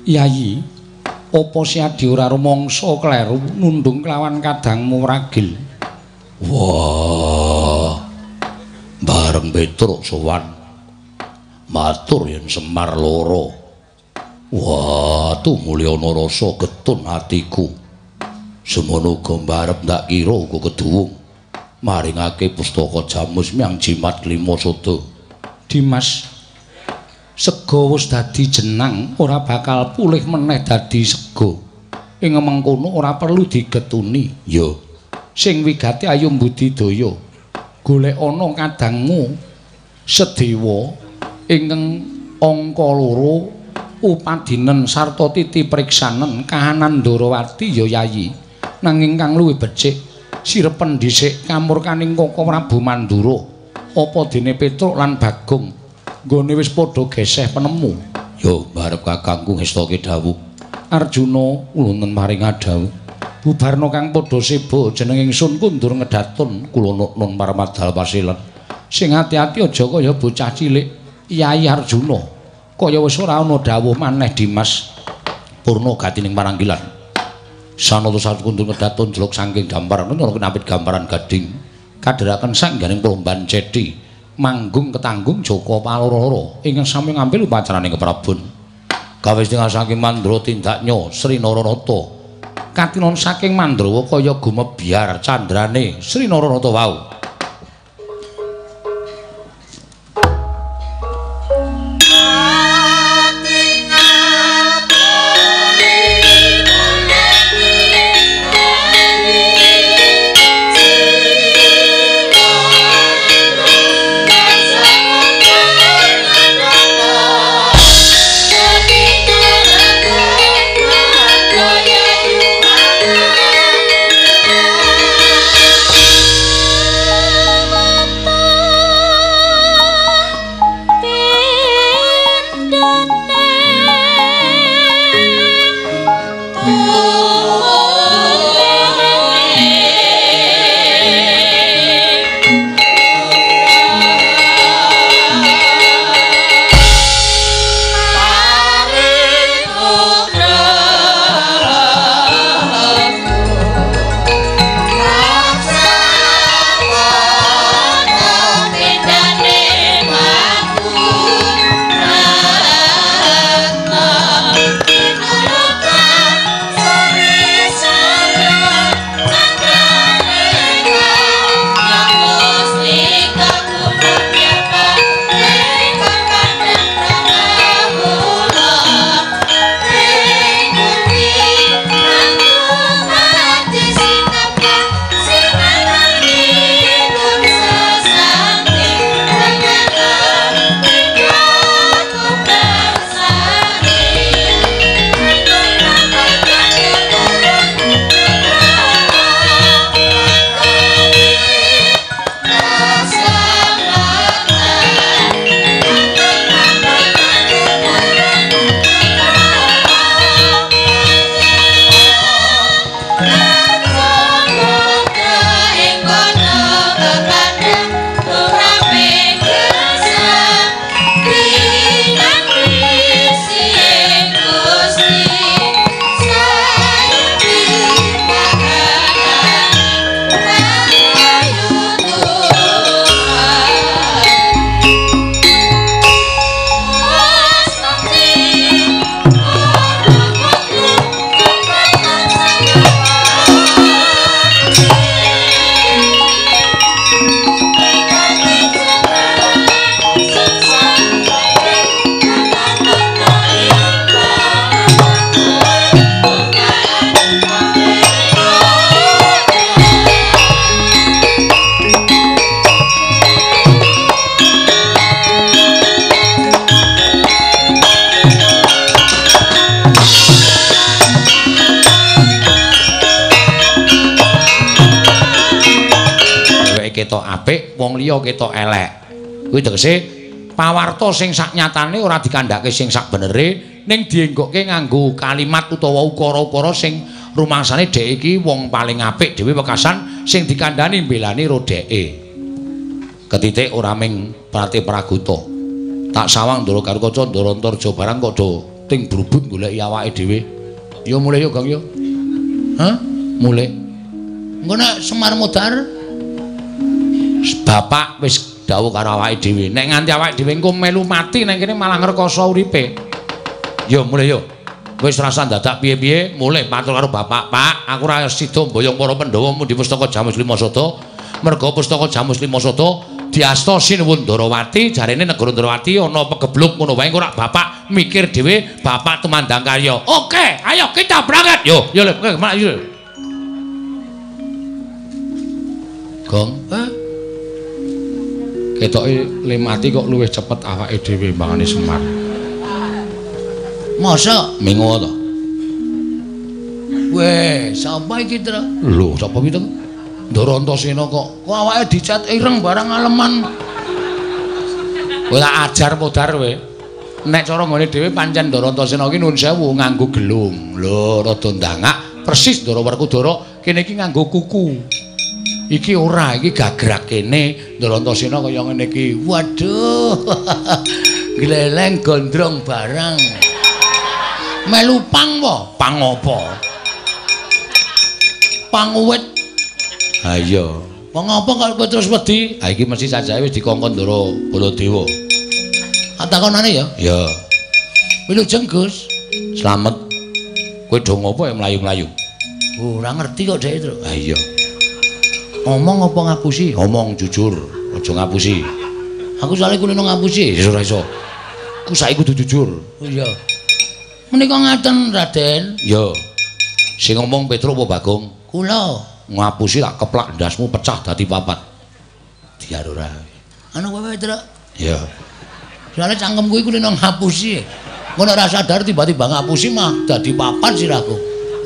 Yayi, apa si Adi ora rumangsa kleru nundung kelawan kadangmu ragil? Wah. Bareng Petruk sowan. Matur yen Semar loro. Wah, tumulya ana rasa getun atiku. Semono uga mbarep ndak kira uga keduwung. Maringake pustaka jamus miang jimat lima soto. Dimas sego wis dadi jenang ora bakal pulih meneh dadi sego. Ing mengkono ora perlu digetuni. Yo. Sing wigati ayu budidaya. Golek ana kadangmu sedewa ingkang angka loro upadinen sarta titi priksanen kahanan Ndarawati ya yayi nanging kang luwih becik sirepen dhisik kamurkaning Koko Prabu Mandura. Apa dene Petruk lan Bagong? Nggone wis padha geseh penemu. Yo barep kakangku ngestoke dawuh Arjuna ulunten maring adhawuh bubarno kang padha sebo jeneng ingsun kundur ngedatun kula nun paramadal pasilan. Sing ati-ati aja kaya bocah cilik Yai Arjuna. Kaya wis ora ana dawuh maneh Dimas Purna gatining maranggilan. Sanata sakundung ngedatun jeluk saking gambar menawa kenapit gambaran gading. Kadheraken sangganing perlombaan cedhi manggung ketanggung Joko Paloro ingkang sami ngambil upacaraning keprabun. Gawe saking mandra tindaknya Sri Naranata. Katinon saking mandrawa kaya gumebyar candrane Sri Naranata wau. Liya ketok elek. Kuwi tegese pawarta sing saknyatane ora dikandhake sing sak benere ning dienggokke nganggo kalimat utawa ukara-ukara sing rumangsane dhek iki wong paling apik dhewe wekasan sing dikandhani mbelani rodheke. Ketitik ora ming prate praguta. Tak sawang ndoro karo ndoro antarja barang kok do ting brubut goleki awake dhewe. Ya mulai yo, Gang yo. Hah? Mulai. Engko nek Semar Modar bapak wis dawuh karo awake dhewe. Nek nganti awake dhewe engko melu mati nang kene malah ngrekoso uripe. Yo mulai yo. Wis rasa dadak piye-piye mulai matur karo bapak pak. Aku ora sida mboyong para pandhawa di pustaka Jamus Lima Soto merga pustaka Jamus Lima Soto diasta Sinuwun Ndarawati jarene negara Ndarawati ana pegebluk ngono wae ora bapak mikir dhewe bapak tumandang karya. Oke ayo kita berangkat. Yo yo yo. Gong, eh? Ketoke lemati kok luwih cepet awake dhewe mbangane Semar. Masa mengo to? Weh, sapa iki, Tra? Lho, sapa iki, Ndara Antasena kok kok awake dicat ireng barang aleman. Kowe tak ajar modar kowe. Nek cara ngene dhewe pancen Ndara Antasena iki nuwun sewu nganggo gelung. Lho, rada ndangak persis Ndara Werkudara kene iki nganggo kuku. Iki ora iki gagrak kene Ndarantasena kaya ngene iki. Waduh gleleng gondrong barang. Melu pang apa? Pang apa? Pang uwit. Ha iya. Pang apa kok terus wedi? Ha iki mesti sajae wis dikongkon Ndara Baladewa. Atakonane ya? Ya wilujeng Gus. Slamet. Kowe do ngopo ya mlayu-mlayu? Ora ngerti kok dhek itu. Ha iya ngomong apa ngapusi? Ngomong jujur aja ngapusi. Aku soalnya kulino ngapusi ora iso. Ku saiki kudu jujur. Oh iya. Menika ngaten Raden. Iya. Sing ngomong Petro apa Bagong? Kula. Ngapusi tak keplak ndasmu pecah dadi papat. Diar ora. Ana kowe Petro iya. Soalnya cangkemku iku kulino ngapusi. Ngono ora sadar tiba-tiba ngapusi mah dadi papat sirahku.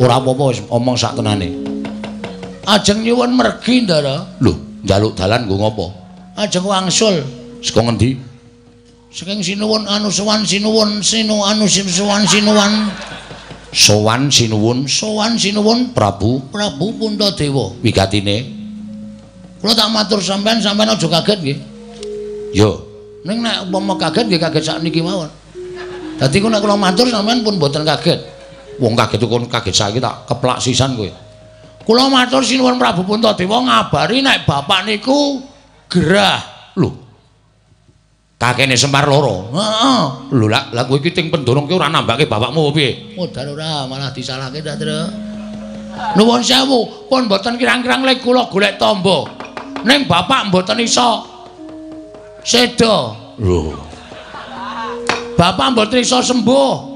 Ora apa-apa wis omong sak tenane Ajeng nyuwun mergi, Ndara. Lho, njaluk dalan nggo ngopo? Ajeng wangsul. Saka ngendi? Saking sinuwun anu sowan sinuwun sinu anu sowan sinuwan. Sowan sinuwun, sowan sinuwun Prabu, Prabu Puntadewa. Wigatine. Kula tak matur sampean, sampean aja kaget nggih. Yo. Ning nek umpama kaget nggih kaget sakniki mawon. Dadi kula nek kula matur sampean pun mboten kaget. Wong kaget kok kaget saiki tak keplak sisan kowe. Kula matur sinuwun Prabu Puntadewa ngabari nek bapak niku gerah. Lho. Kakene Semar loro. Heeh. Lho lah lah kowe iki ting pendorong ki ora nambake bapakmu piye? Modal ora malah disalahke ta, Tru. Nuwun sewu, pun mboten kirang-kirang lek kula golek tombo. Ning bapak mboten iso sedo. Lho. Bapak mboten iso sembuh.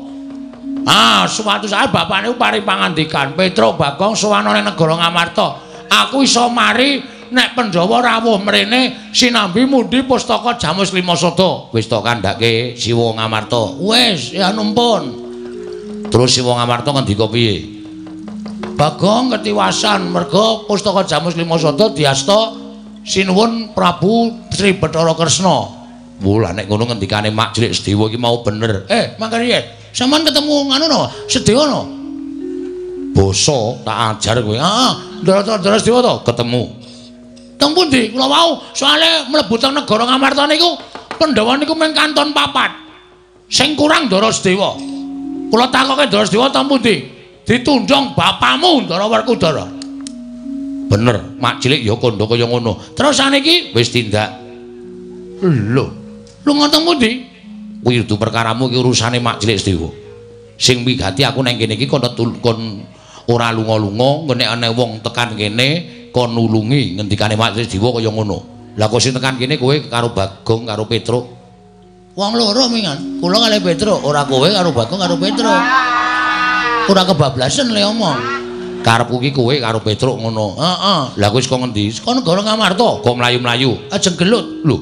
Ah, suatu saat bapak niku pari pangandikan, Petro Bagong sowan nang negara Ngamarta. Aku iso mari nek Pandhawa rawuh mrene sinambi mundhi pustaka Jamus Lima Sada. Wis to kandhake Siwa Ngamarta. Wis, ya numpun. Terus Siwa Ngamarta ngendika piye? Bagong ketiwasan merga pustaka Jamus Lima Sada diasta sinuwun Prabu Sri Bathara Kresna. Wah, nek ngono ngendikane Mak Jlik Sedewa iki mau bener. Eh, mangkane Saman ketemu nganu no, Sedewa no. Basa tak ajar kowe. Heeh, Ndara Ndara Sedewa to ketemu. Teng pundi? Kula wau soalé mlebu teng negara Ngamarta niku Pandhawa niku mung kanton papat. Sing kurang Ndara Sedewa. Kula takoke Ndara Sedewa teng pundi? Ditundhong bapakmu Ndara Werkudara. Bener, mak cilik ya kandha kaya ngono. Terus saniki wis tindak. Lho, lu ngoten pundi? Itu perkaramu iki urusane mak cilik Sedewa. Sing wigati aku nang kene iki kon kon ora lunga-lunga nek ana wong tekan kene kon nulungi ngendikane mak cilik Sedewa kaya ngono. Lah kok sing tekan kene kowe karo Bagong karo Petro. Wong loro mingan. Kula kali Petro, ora kowe karo Bagong karo Petro. Ora kebablasan le omong. Karepku iki kowe karo Petro ngono. Heeh. Lah kowe saka ngendi? Saka negara Ngamarta. Kok mlayu-mlayu? Ajeng gelut. Lho.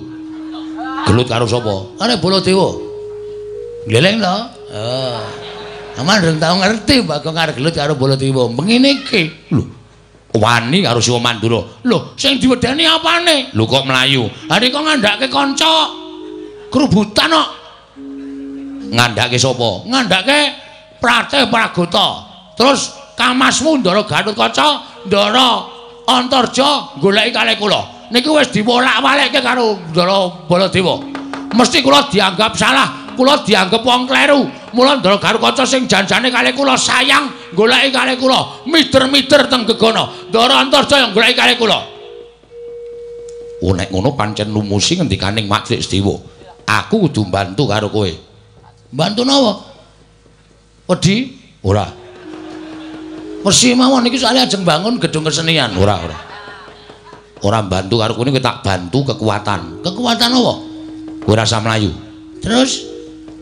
Gelut karo sapa? Karo Baladewa. Gleleng lho. Oh. Aman reng tau ngerti Bagong arep gelut karo Baladewa. Mengene iki. Lho. Wani karo Siwa Mandura. Lho, sing diwedeni apane? Lho kok mlayu. Nek kok ngandhake kanca kerubutan kok. Ngandhake sapa? Ngandhake Prate Pragota. Terus Kamasmu Ndara Gatotkaca, Ndara Antarja goleki kalih kula. Niku wis diwolak-walikke karo Ndara Baladewa. Mesti kula dianggap salah. Kula dianggep wong kleru. Mula Ndara Garukaca sing janjane kalih kula sayang goleki kalih kula, mider-mider teng gegana. Ndara Antarja goleki kalih kula. Oh nek ngono pancen lumusi ngendikaning Mak Sedewa. Aku kudu bantu karo kowe. Bantu napa? Wedi? Ora. Mesti mawon iki soalnya ajeng bangun gedung kesenian. Ora, ora. Ora bantu karo kowe tak bantu kekuatan. Kekuatan apa? Kowe rasa mlayu. Terus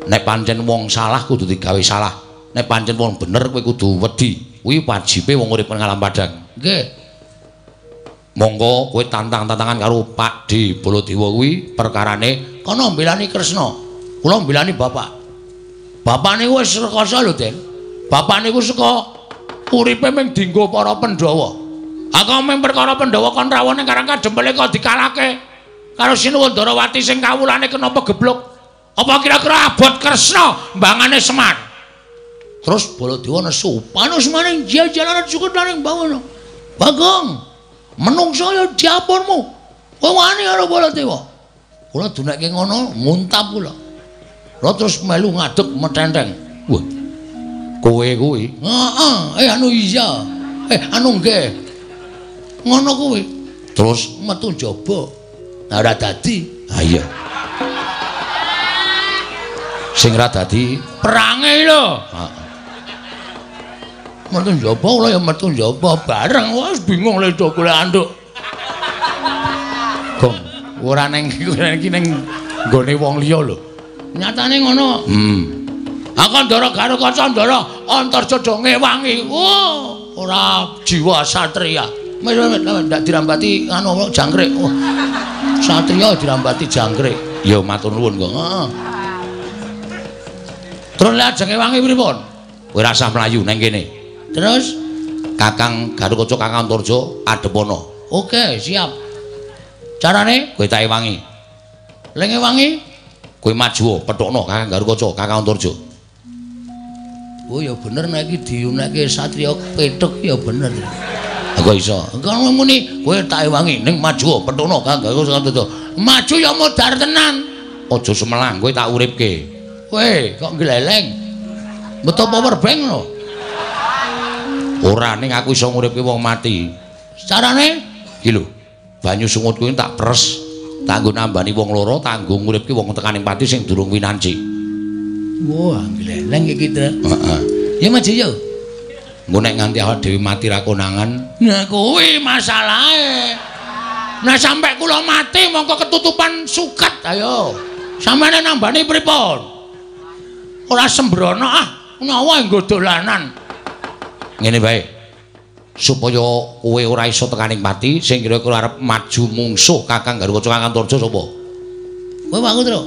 nek pancen wong salah kudu digawe salah. Nek pancen wong bener kowe kudu wedi. Kuwi wajibe wong urip nang alam padang. Nggih. Monggo kowe tantang-tantangan karo Pak Di Baladewa kuwi perkarane kono mbelani Kresna. Kula mbelani bapak. Bapak niku wis rekoso lho Den. Bapak niku saka uripe mung dienggo para Pandhawa. Aku mung perkara Pandhawa kon rawone karang kadempele kok dikalake karo Sinuwandrawati sing kawulane kena pegeblok Apa kira-kira abot Kresna mbangane Semar? Terus Baladewa nesu, "Panu semane jajalan cukup bangun." Bagong. Menungso ya diapunmu. Kowe wani karo Baladewa. Kula dunekke ngono, muntap kula. Kula terus melu ngadeg metenteng. Wah. Kowe kuwi? Heeh, eh anu iya. Eh anu nggih. Ngono kuwi. Terus metu jaba. Ora dadi. Ha iya. Sing ra dadi perange lho. Heeh. Metu jaba kula ya metu jaba bareng wis bingung le do golek anduk. Gong, ora ning iki ning nggone wong liya lho. Nyatane ngono. Hmm. Akandara karo Kacandara antarja do ngewangi. Oh, ora jiwa satria. Wis ndak dirambati anu jangkrik. Oh. Satria dirambati jangkrik. Ya matur nuwun kok. Heeh. Terus lajenge wangi pripun? Kowe rasah mlayu nang kene. Terus Kakang Garukaca Kakang Antarja adepono. Oke, siap. Carane kowe tak ewangi. Leng ewangi kowe maju pethokno Kakang Garukaca Kakang Antarja. Oh ya bener nek iki diunekke satriya petuk ya bener. Engko iso. Engko muni kowe tak ewangi ning maju pethokno Kakang Garukaca Antarja. Maju ya modar tenan. Aja semelang kowe tak uripke. Kowe kok gleleng. Beto power bank lho. Ora ning aku iso nguripke wong mati. Carane iki lho. banyu sungut kuwi tak pres tak nggo nambani wong loro tak nggo nguripke wong tekaning pati sing durung winanci. Wah gleleng iki to heeh. Ya maju yo engko nek nganti awak dhewe mati ra konangan. Nah kuwi masalahe. Nah sampe kula mati mongko ketutupan sukat ayo. Sampeyan nambani pripun ora sembrono ah nyawa nggo dolanan ngene bae supaya kowe ora iso tekaning pati sing kira-kira arep maju mungsuh Kakang Garukaca Kakang Turjo sapa? Kowe aku, Tru.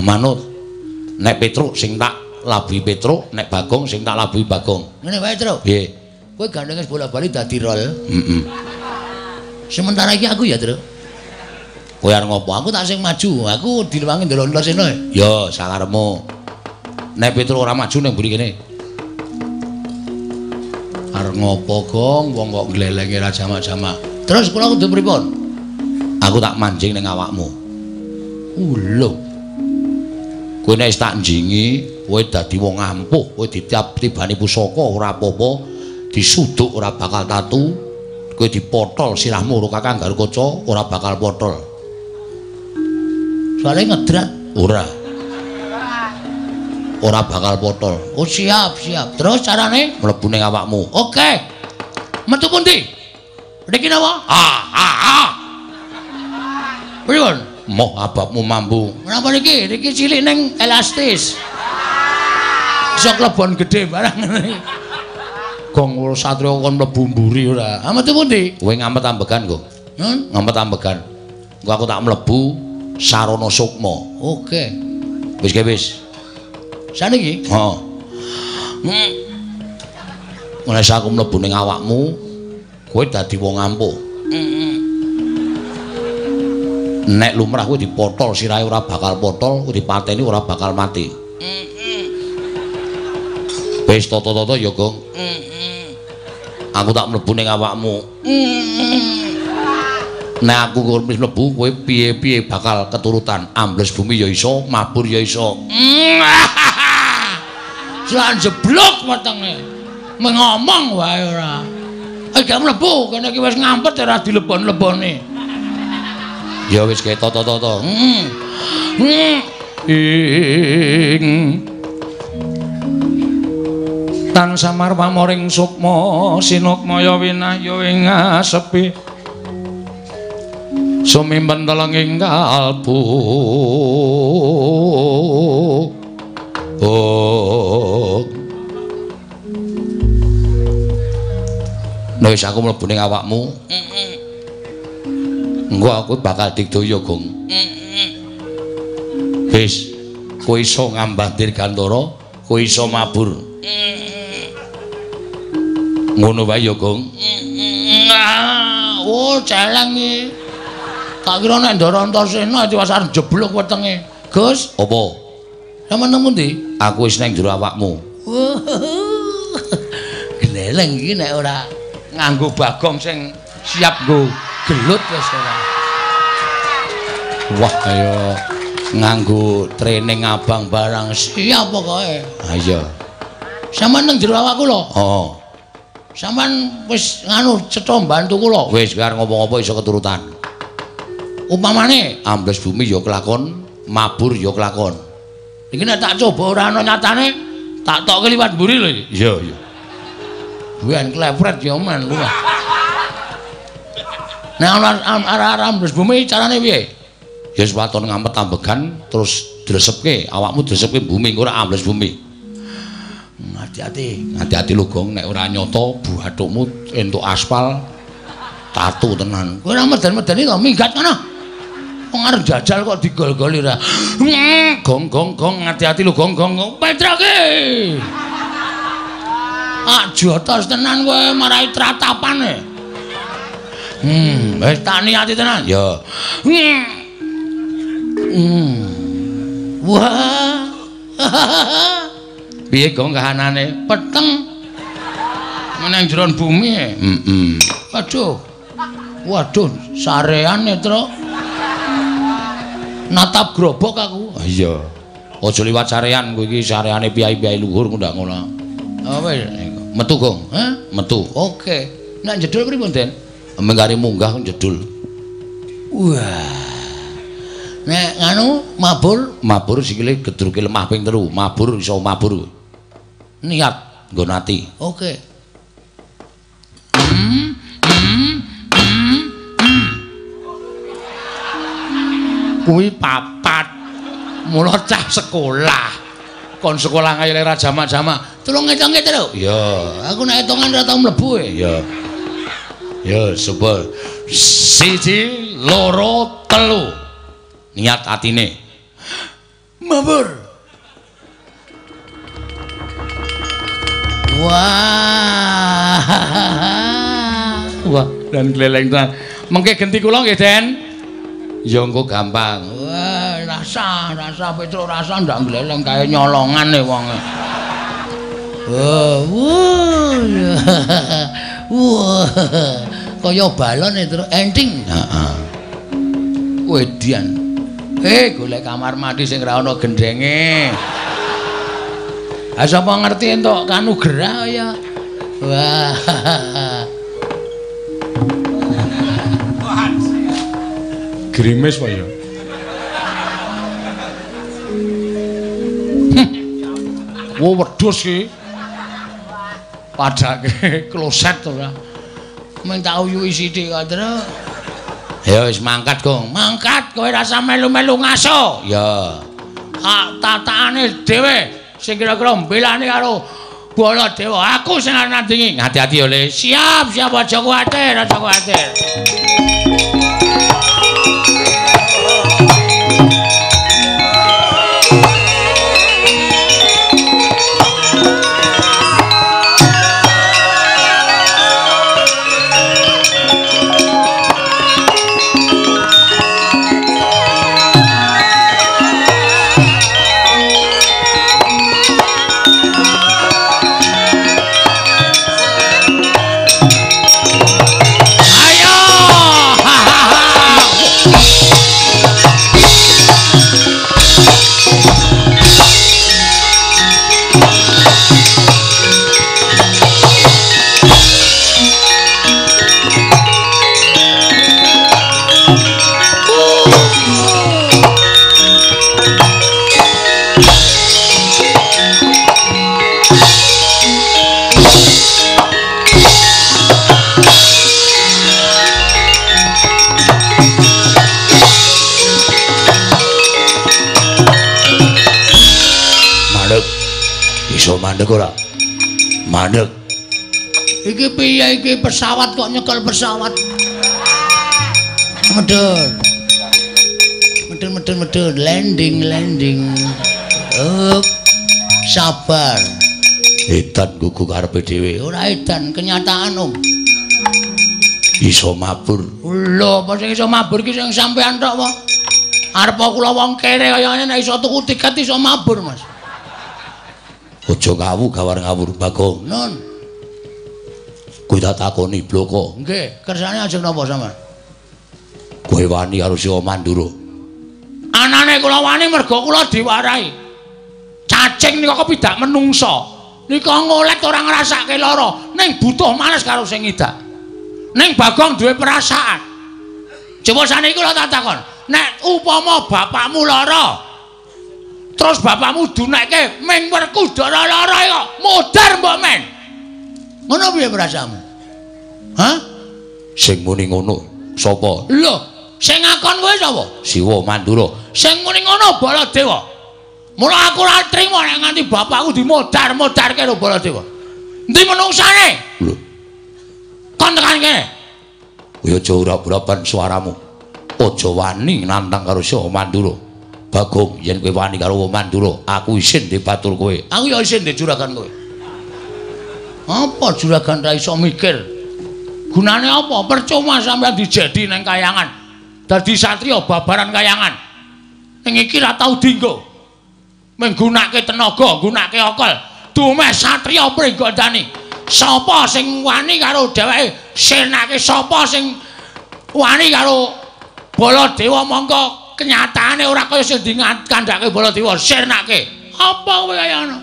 Manut. Nek Petruk sing tak labuhi Petruk, nek Bagong sing tak labuhi Bagong. Ngene wae, Tru. Nggih. Kowe gandenge bola-bali dadi rol. Heeh. Sementara iki aku ya, Tru. Kowe arep ngopo? Aku tak sing maju. Aku diluwangi ndelok-ndelok sene. Ya, sakarepmu. Nek Petruk ora maju ning mburi kene. Arep ngopo, Gong? Wong kok glelenge ra jamak-jamak. Terus kula kudu pripun? Aku tak manjing ning awakmu. Ulo. Kowe nek tak njingi, kowe dadi wong ampuh, kowe ditiap tibani pusaka ora apa-apa, disuduk ora bakal tatu. Kowe dipotol sirahmu karo Kakang Garukaca ora bakal potol. Soale ngedrat ora. Ora bakal potol. Oh siap, siap. Terus carane mlebu ning awakmu. Oke. Metu pundi? Niki napa? Ah, ah, ah. Pripun? Moh ababmu mambu. Kenapa niki? Niki cilik ning elastis. Iso klebon gedhe barang ngene. Gong ora satria kon mlebu mburi ora. Ah metu pundi? Kowe ngamet ambegan kok. Hmm? Ngamet ambegan. Engko aku tak mlebu sarana sukma. Oke. Wis ge wis. Saniki? Heeh. Hmm. Mulai aku mlebu ning awakmu, kowe dadi wong ampuh. Heeh. Nek lumrah kowe dipotol sirahe ora bakal potol, kowe dipateni ora bakal mati. Heeh. Wis tata-tata ya, Gong. Heeh. Aku tak mlebu ning awakmu. Heeh. Nek aku wis mlebu kowe piye-piye bakal keturutan. Ambles bumi ya iso, mabur ya iso. Lan jeblok wetenge. Mengomong wae ora. Eh mlebu kene iki wis ngampet ora dilebon-lebone. Ya wis kae toto-toto. Heeh. Hmm. Ing Tan samar pamoring sukma sinukmaya winahya ing asepi. Sumimpen telenging kalbu. Oh. Wis aku mlebu ning awakmu. Heeh. Engko aku bakal digdaya, Gong. Heeh. Wis, kowe iso ngambah dirgantara, kowe iso mabur. Ngono wae ya, Gong. Heeh. Oh, celeng iki. Tak kira nek Ndara Antasena diwas arep jeblok wetenge. Gus, apa? Sampeyan nemu ndi? Aku wis nang jero awakmu. Gleleng iki nek ora nganggo bagong sing siap nggo gelut wis ora. Wah kaya nganggo training abang barang siap pokoke. Ha iya. Sampeyan nang jero awakku lho. Oh. Sampeyan wis nganu cetha bantu kula. Wis karo ngomong apa iso keturutan. Upamane ambles bumi ya kelakon, mabur ya kelakon. Iki nek tak coba ora ana nyatane tak tokke liwat mburi lho iki. Iya, iya. Buan klepret ya men lu. Nek ana arah-arah ambles bumi carane piye? Ya sepaton ngampet ambegan terus dresepke, awakmu dresepke bumi ora ambles bumi. Hati-hati. Hati-hati lho Gong, nek ora nyoto buhatukmu entuk aspal tatu tenan. Kowe ora meden-medeni to minggat ngono. Arep jajal kok digol-goli ra. Gong gong gong hati-hati lho gong gong. Petroke. Ah jotos tenan kowe marai tratapane. Hmm, wis tak niati tenan. Ya. Hmm. Wah. Piye gong kahanane? Peteng. Meneng jeron bumi. Heeh. Waduh. Waduh, sarean netro. Natap grobok aku. Ah, iya. Aja liwat sarean kowe iki sareane piyai-piyai luhur ndak ngono. Apa Metu, Gong. Hah? Metu. Oke. Nek jedul pripun, Den? Mengkari munggah jedul. Wah. Nek nganu mabur Mabur sikile gedruke lemah ping telu. Mabur iso mabur. niat. Nggo nati. Oke. Hmm, Kuwi papat. Mula cah sekolah. Kon sekolah ngayale ra jamak-jamak. Tulung ngitung-ngitung lho. Iya. Aku nek hitungan ora tau mlebu e. Iya. Ya, coba siji, loro, telu. Niat atine. Mabur. Wah. Wah, dan keleleng tenan. Mengke genti kula nggih, Den. Ya engko gampang. Wah, rasa, rasa Petro rasa ndak gleleng kaya nyolongan e wong. Wah, wah. Wah. Kaya balon e terus enting. Heeh. Wedian. Eh, golek kamar mandi sing ra ana gendenge. Ha sapa ngerti entuk kanugrah ya. Wah. Grimis Pak ya. Wo wedhus iki. Padake kloset ora. Men tak uyuhi sithik kok, Tru. Ya wis mangkat, Gong. Mangkat kowe rasa melu-melu ngaso. Ya. Hak tatakane dhewe sing kira-kira mbelani karo Baladewa. Aku sing nandingi. Hati-hati oleh Siap, siap aja kuwatir, aja kuwatir. Ayo! Mandek ora? Mandek. Iki piye iki pesawat kok nyekel pesawat? Medun. Medun medun medun landing landing. Up. Sabar. Edan gugu karepe dhewe. Ora edan kenyataan Om. Iso mabur. Lho, apa sing iso mabur ki sing sampean tok apa? Arep kula wong kere kaya ngene iso tuku tiket iso mabur, Mas. Aja ngawu gawar ngawur Bagong. Nun. Kuwi tak takoni bloko. Nggih, kersane ajeng napa sampean? Kowe wani karo Siwa Mandura. Anane kula wani mergo kula diwarai. Cacing nika kepidak menungsa. Nika ngolet ora ngrasake lara, ning butuh males karo sing ngidak. Ning Bagong duwe perasaan. Coba saniki kula tak takon, nek upama bapakmu lara, terus bapakmu dunekke ming werkudara lara kok modar mbok men. Ngono piye perasaanmu? Hah? Sing muni ngono sapa? Lho, sing ngakon kowe sapa? Siwa Mandura. Sing muni ngono Baladewa. Mula aku ora trima nek nganti bapakku dimodar-modarke karo Baladewa. Endi menungsane? Lho, Kon tekan kene. kowe aja urap-urapan suaramu. Aja wani nantang karo Siwa Mandura. Bagong, yen kowe wani karo Siwa Mandura, aku isin dibatur kowe. Aku ya isin ndek juragan kowe. Apa juragan ra iso mikir? Gunane apa? Percuma sampean dijadi nang kayangan. Dadi satriya babaran kayangan. Ning iki ra tau dinggo. Menggunake tenaga, gunake akal. Dumeh satriya pringgondani. Sapa sing wani karo dheweke? Senake sapa sing wani karo Baladewa mongko kenyataane ora kaya sing dikandhake Baladewa senake. Apa kowe kaya ngono?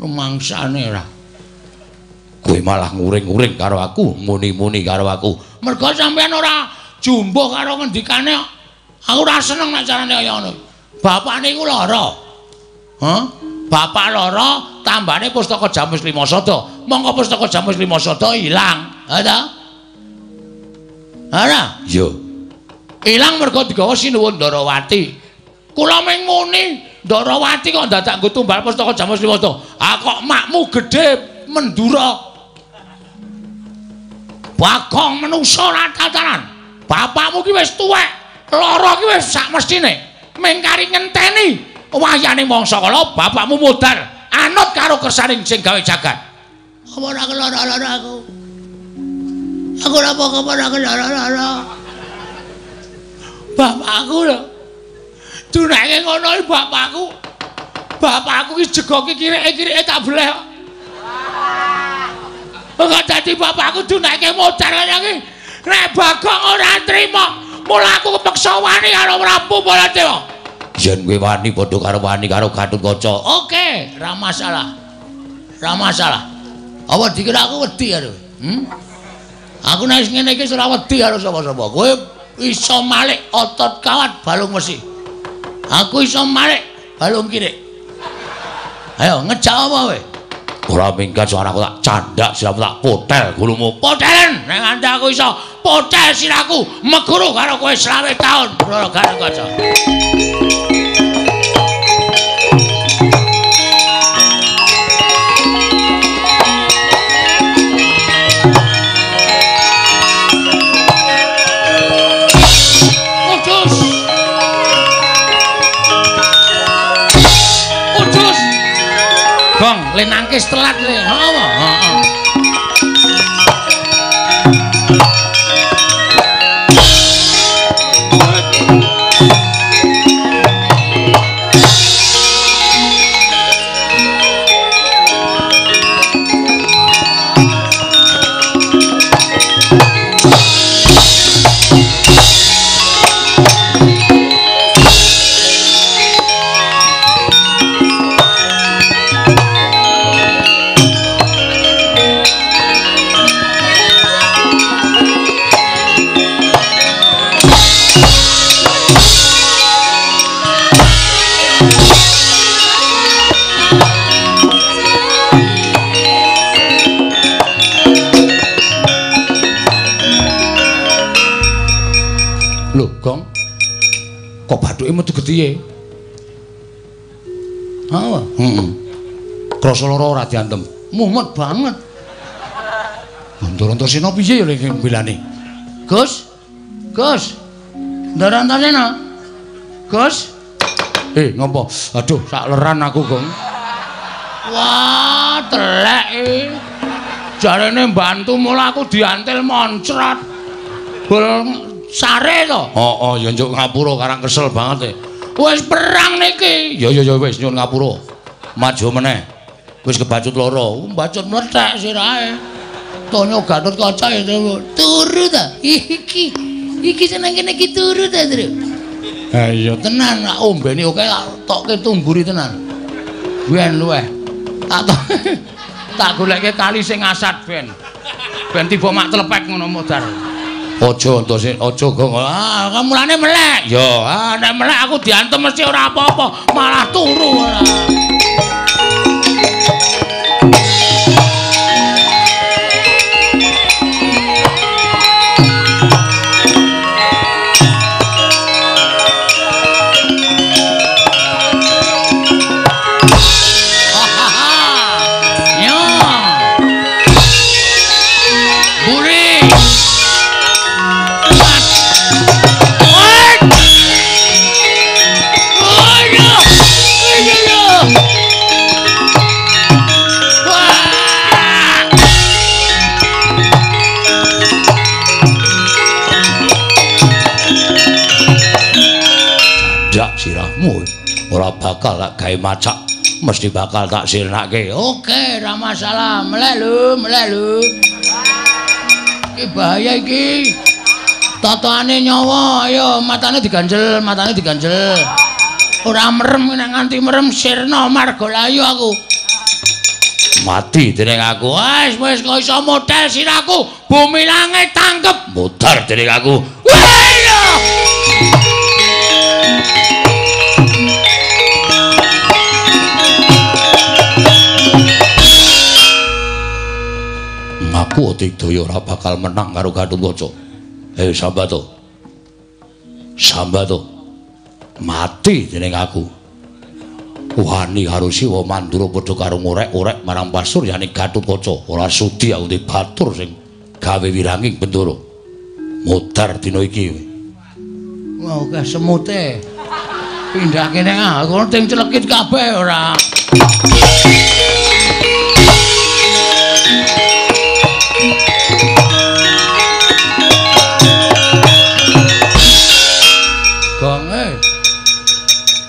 Rumangsane ora. Kowe malah nguring-nguring karo aku, muni-muni karo aku. Mergo sampean ora jumbuh karo ngendikane. Aku ora seneng nek carane kaya ngono. Bapak niku lara. Hah? Bapak lara tambane pustaka Jamus Lima Sada. Monggo pustaka Jamus Lima Sada ilang. Ha ta? Ora, Iya. Ilang mergo digawa Sinuwun Ndarawati. Kula ming muni, Ndarawati kok dadak nggo tumbal pustaka Jamus Lima Sada. Ah kok makmu gedhe Mendura. Bagong menungso ora tatanan. Bapakmu ki wis tuwek. Lara ki wis sak mestine. Mengkari ngenteni wayane mangsa kala bapakmu modar anut karo kersaning sing gawe jagat. Apa ora kelara-lara aku? Aku ora apa-apa ora kelara-lara. Bapakku lho. Dunake ngono iki bapakku. Bapakku ki jegoke kirike-kirike tak bleh. kok. Kok dadi bapakku dunake modar kaya iki. Nek Bagong ora trima, mula aku kepeksa wani karo Prabu Baladewa. Yen kowe wani padha karo wani karo Gatotkaca. Oke, ra masalah. Ra masalah. Apa dikira aku wedi karo? Hmm? Aku nek ngene iki ora wedi karo sapa-sapa. Kowe iso malik otot kawat balung mesi. Aku iso malik balung kiri. Ayo ngejak apa kowe? Ora minggat suaraku tak candak siramu tak potel gulumu. Potelen nek nganti aku iso potel siraku meguru karo kowe selawe taun Brara Gatotkaca. Le nangkis telat le. Apa? Kok bathuke metu getihe? Apa? Heeh. Krasa lara ora diantem. Mumet banget. Antar-antarsena piye ya iki mbelane? Gus. Gus. Ndarantasena. Gus. Eh, ngopo? Aduh, sak leran aku, Gong. Wah, telek iki. Jarene mbantu mula aku diantil moncrot. Bol sare to. Oh, oh, ya njuk ngapura karang kesel banget e. Wis perang niki. Ya ya ya wis nyuwun ngapura. Maju meneh. Wis kebacut lara. Mbacut mlethek sirahe. Tanya Gatut Kaca ya turu ta? Iki. Iki seneng kene iki turu ta, Tru? Ha iya Tenan, ombene oke tokke tumburi tenan. Ben luweh. Tak. Tak goleke kali sing asat ben. Ben tiba mak telepek ngono modar. Aja entos aja gong. Ah, kamulane melek. Ya, ah, nek melek aku diantem mesti ora apa-apa, malah turu ora. Sirahmu ora bakal tak gawe macak, mesti bakal tak sirnake. Oke, ora masalah. Melek lho, melek lho. Iki bahaya iki. Totoane nyawa, ayo matane diganjel, matane diganjel. Ora merem nek nganti merem sirna marga layu aku. Mati dening aku. Wes wes kok iso model siraku. Bumi langit tangkep. Mutar dening aku. Wah! Aku Digdaya ora bakal menang karo Gatotkaca. Eh Sambato. Sambato. Mati dening aku. Wani karo Siwa Mandura padha karo ngorek-orek marang pasuryane Gatotkaca. Ora sudi aku di batur sing gawe wiranging Bendoro. Mutar dina iki. Wah, oke semute. Pindah kene kono ting celekit kabeh ora.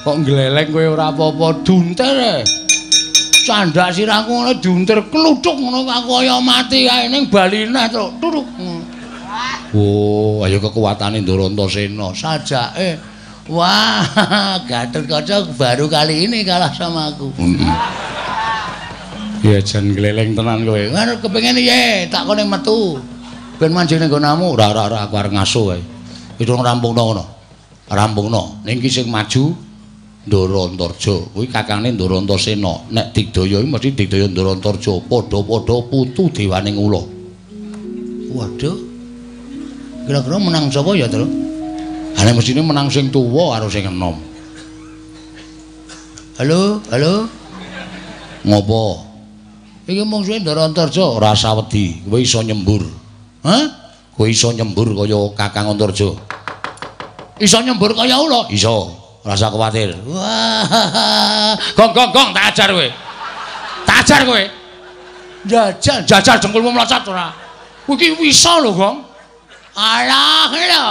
Kok gleleng kowe ora apa-apa dunter e. Candak sirahku ngono dunter kluthuk ngono aku kaya mati kae ning bali neh to. Turuk. Oh, ayo kekuatane Ndarantasena. sajake wah gatel kaca baru kali ini kalah sama aku ya jan gleleng tenan kowe. ngono kepengin ye tak kene metu ben manjing ning nggonamu Ora ora ora aku arep ngaso kae. Itu rampungno ngono. Rampungno. Ning ki sing maju Ndarantarja. Kuwi kakange Ndarantasena. Nek Digdaya iki mesti Digdaya Ndarantarja padha-padha putu dewaning ula. waduh kira-kira menang sapa ya terus Ane mestine menang sing tuwa karo sing enom. halo halo Ngopo? iki mung suwe Ndarantarja Ora usah wedi, kowe iso nyembur. hah Kowe iso nyembur kaya Kakang Antarja. iso nyembur kaya ula Iso. Ora usah kuwatir. wah gong gong gong tak ajar kowe. Tak ajar kowe. Jajal jajal jengkulmu melocot ora? Kowe iki bisa lho gong. Alah lho.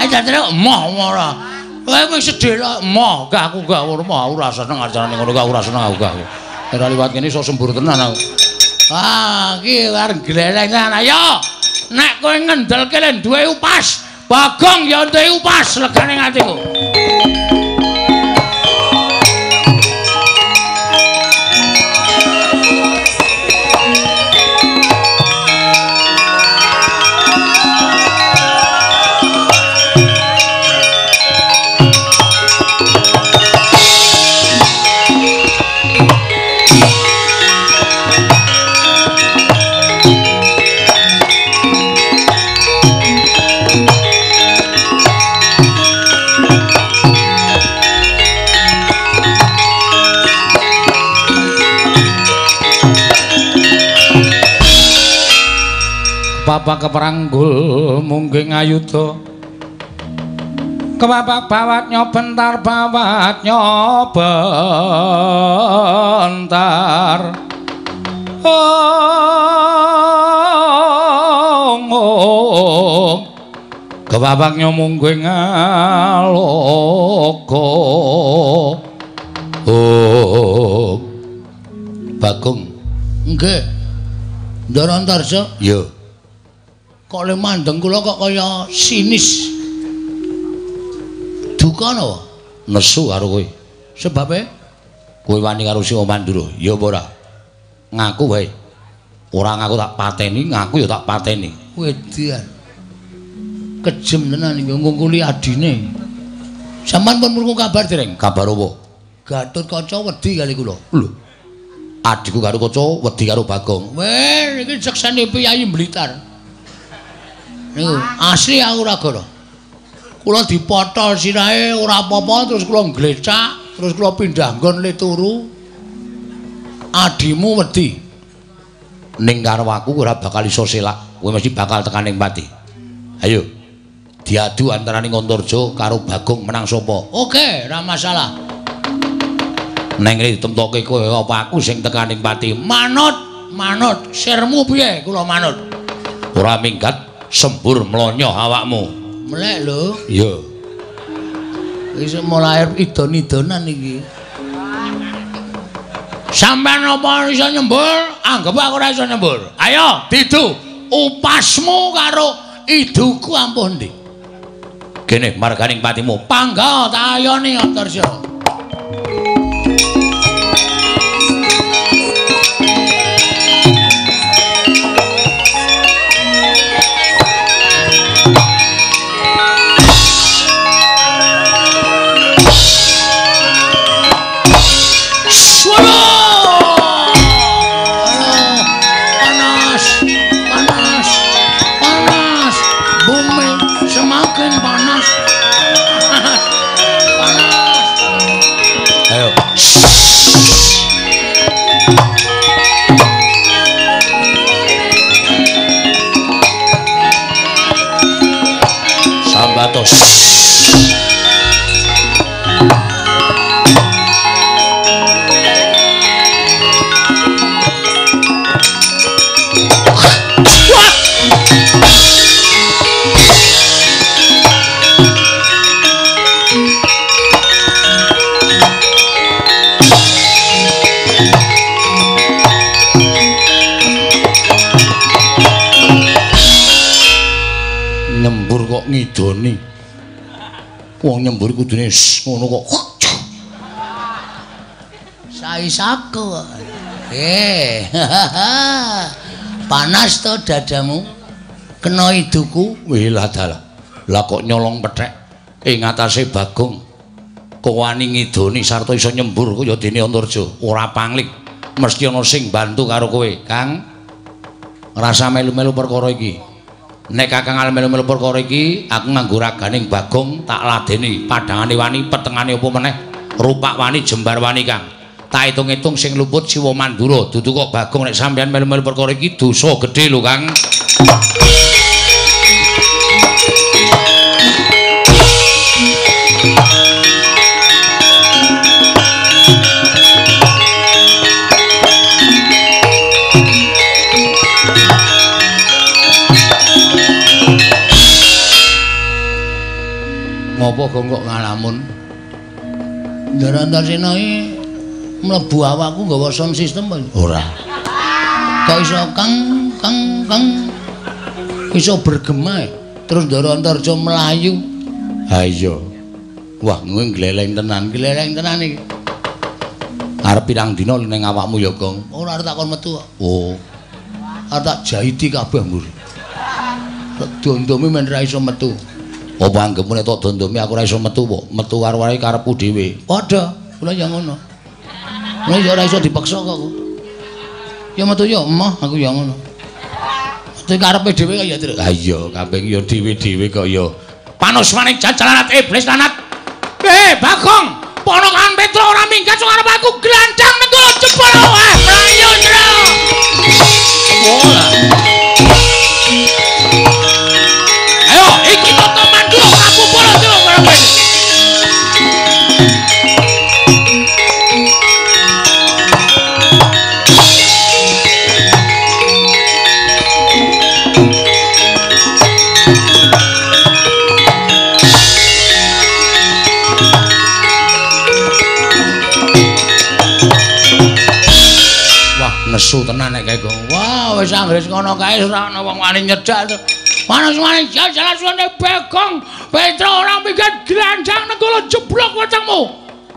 Ayo terus moh ora. Kowe wis sedhe lho moh gak aku gak ora moh ora seneng ajarane ngono gak ora seneng aku gak ora liwat kene iso sembur tenan aku. Ah iki arep glelengan ayo. Nek kowe ngendelke le duwe upas bagong ya duwe upas legane atiku Bapak keperanggul mungging ayuda Kebapak bawat nyobentar bawat nyobentar Ong ong Kebapak nyomungging aloko Oh. Bagong. Nggih Ndara Antarja, Iya. Kok le mandeng kula kok kaya sinis. Duka napa? Nesu karo kowe. Sebabe Kowe wani karo Sing Mandura, ya apa ora? Ngaku wae. Ora ngaku tak pateni, ngaku ya tak pateni. wedian. Kejem tenan iki ngungkuli adine. Saman pun murku kabar dereng. Kabar apa? Gatut kaca wedi kali kula. Lho. Adikku karo kaca wedi karo Bagong. Weh, iki seksane piyayi Blitar. Niku asli aku ora gara. Kula dipotol sirahe ora apa-apa terus kula nglecak, terus kula pindah nggon le turu. Adimu wedi. Ning karo aku ora bakal iso selak. Kowe mesti bakal tekan ning pati. Ayo. Diadu antaraning Antarja karo Bagong menang sapa? Oke, ora masalah. Neng ngene ditemtoke kowe apa aku sing tekan ning pati? Manut, manut. Sirmu piye? Kula manut. Ora minggat sembur mlonyo awakmu. Melek lho. Iya. Wis mulai idon-idonan iki. Sampeyan apa iso nyembur? Anggap aku ora iso nyembur. Ayo, didu. Upasmu karo iduku ampun ndi. Kene marganing patimu. Pangga tak ayoni Antarsya. Ngidoni. Wong nyembur kudune ngono kok. Saisaku. Eh. Panas to dadamu? Kena iduku? Wih lah dalah. Lah kok nyolong pethek ing atase Bagong. Kok wani ngidoni sarta iso nyembur kok ya dene Antarja. Ora pangling. Mesti ana sing bantu karo kowe, Kang. Ngrasa melu-melu perkara iki. Nek Kakang melu-melu perkara iki, aku nganggo raganing Bagong tak ladeni padhangane wani, petengane apa meneh, rupak wani, jembar wani, Kang. Tak hitung-hitung sing luput Siwa Mandura, dudu kok Bagong nek sampeyan melu-melu perkara iki dosa gedhe lho, Kang. Ngopo gong kok ngalamun? Ndara Antarsena iki mlebu awakku nggawa sound system apa? Ora. Kok iso kang kang kang iso bergema terus Ndara Antarja melayu. Ha iya. Wah, kowe gleleng tenan. Glereng tenan iki. Arep pirang dina ning awakmu ya, Gong? Ora arep takon metu kok. Oh, Arep tak jahiti kabeh mbur. Tak dondomi men ra iso metu. Apa anggepmu nek tok dondomi aku ora iso metu kok? Metu karo wae karepku dhewe. Padha, kula ya ngono. Nek ya ora iso dipaksa kok. aku. Ya metu ya emah aku ya ngono. Metu karepe dhewe kaya terus. Ha iya, kabeh ya dhewe-dhewe kok ya. Panus maning jajalanat iblis lanat. Eh, Bagong, ponokan Petro ora minggat sing arep aku glandang metu jebol wae. Mlayu jero. Wala. Nesu tenan nek Eh, Gong. Wah, wis anggres ngono kae ora ana wong wani nyedak to. Manis-manis jalan suwane Begong. Petro ora mikir granjang negara jeblok wetengmu.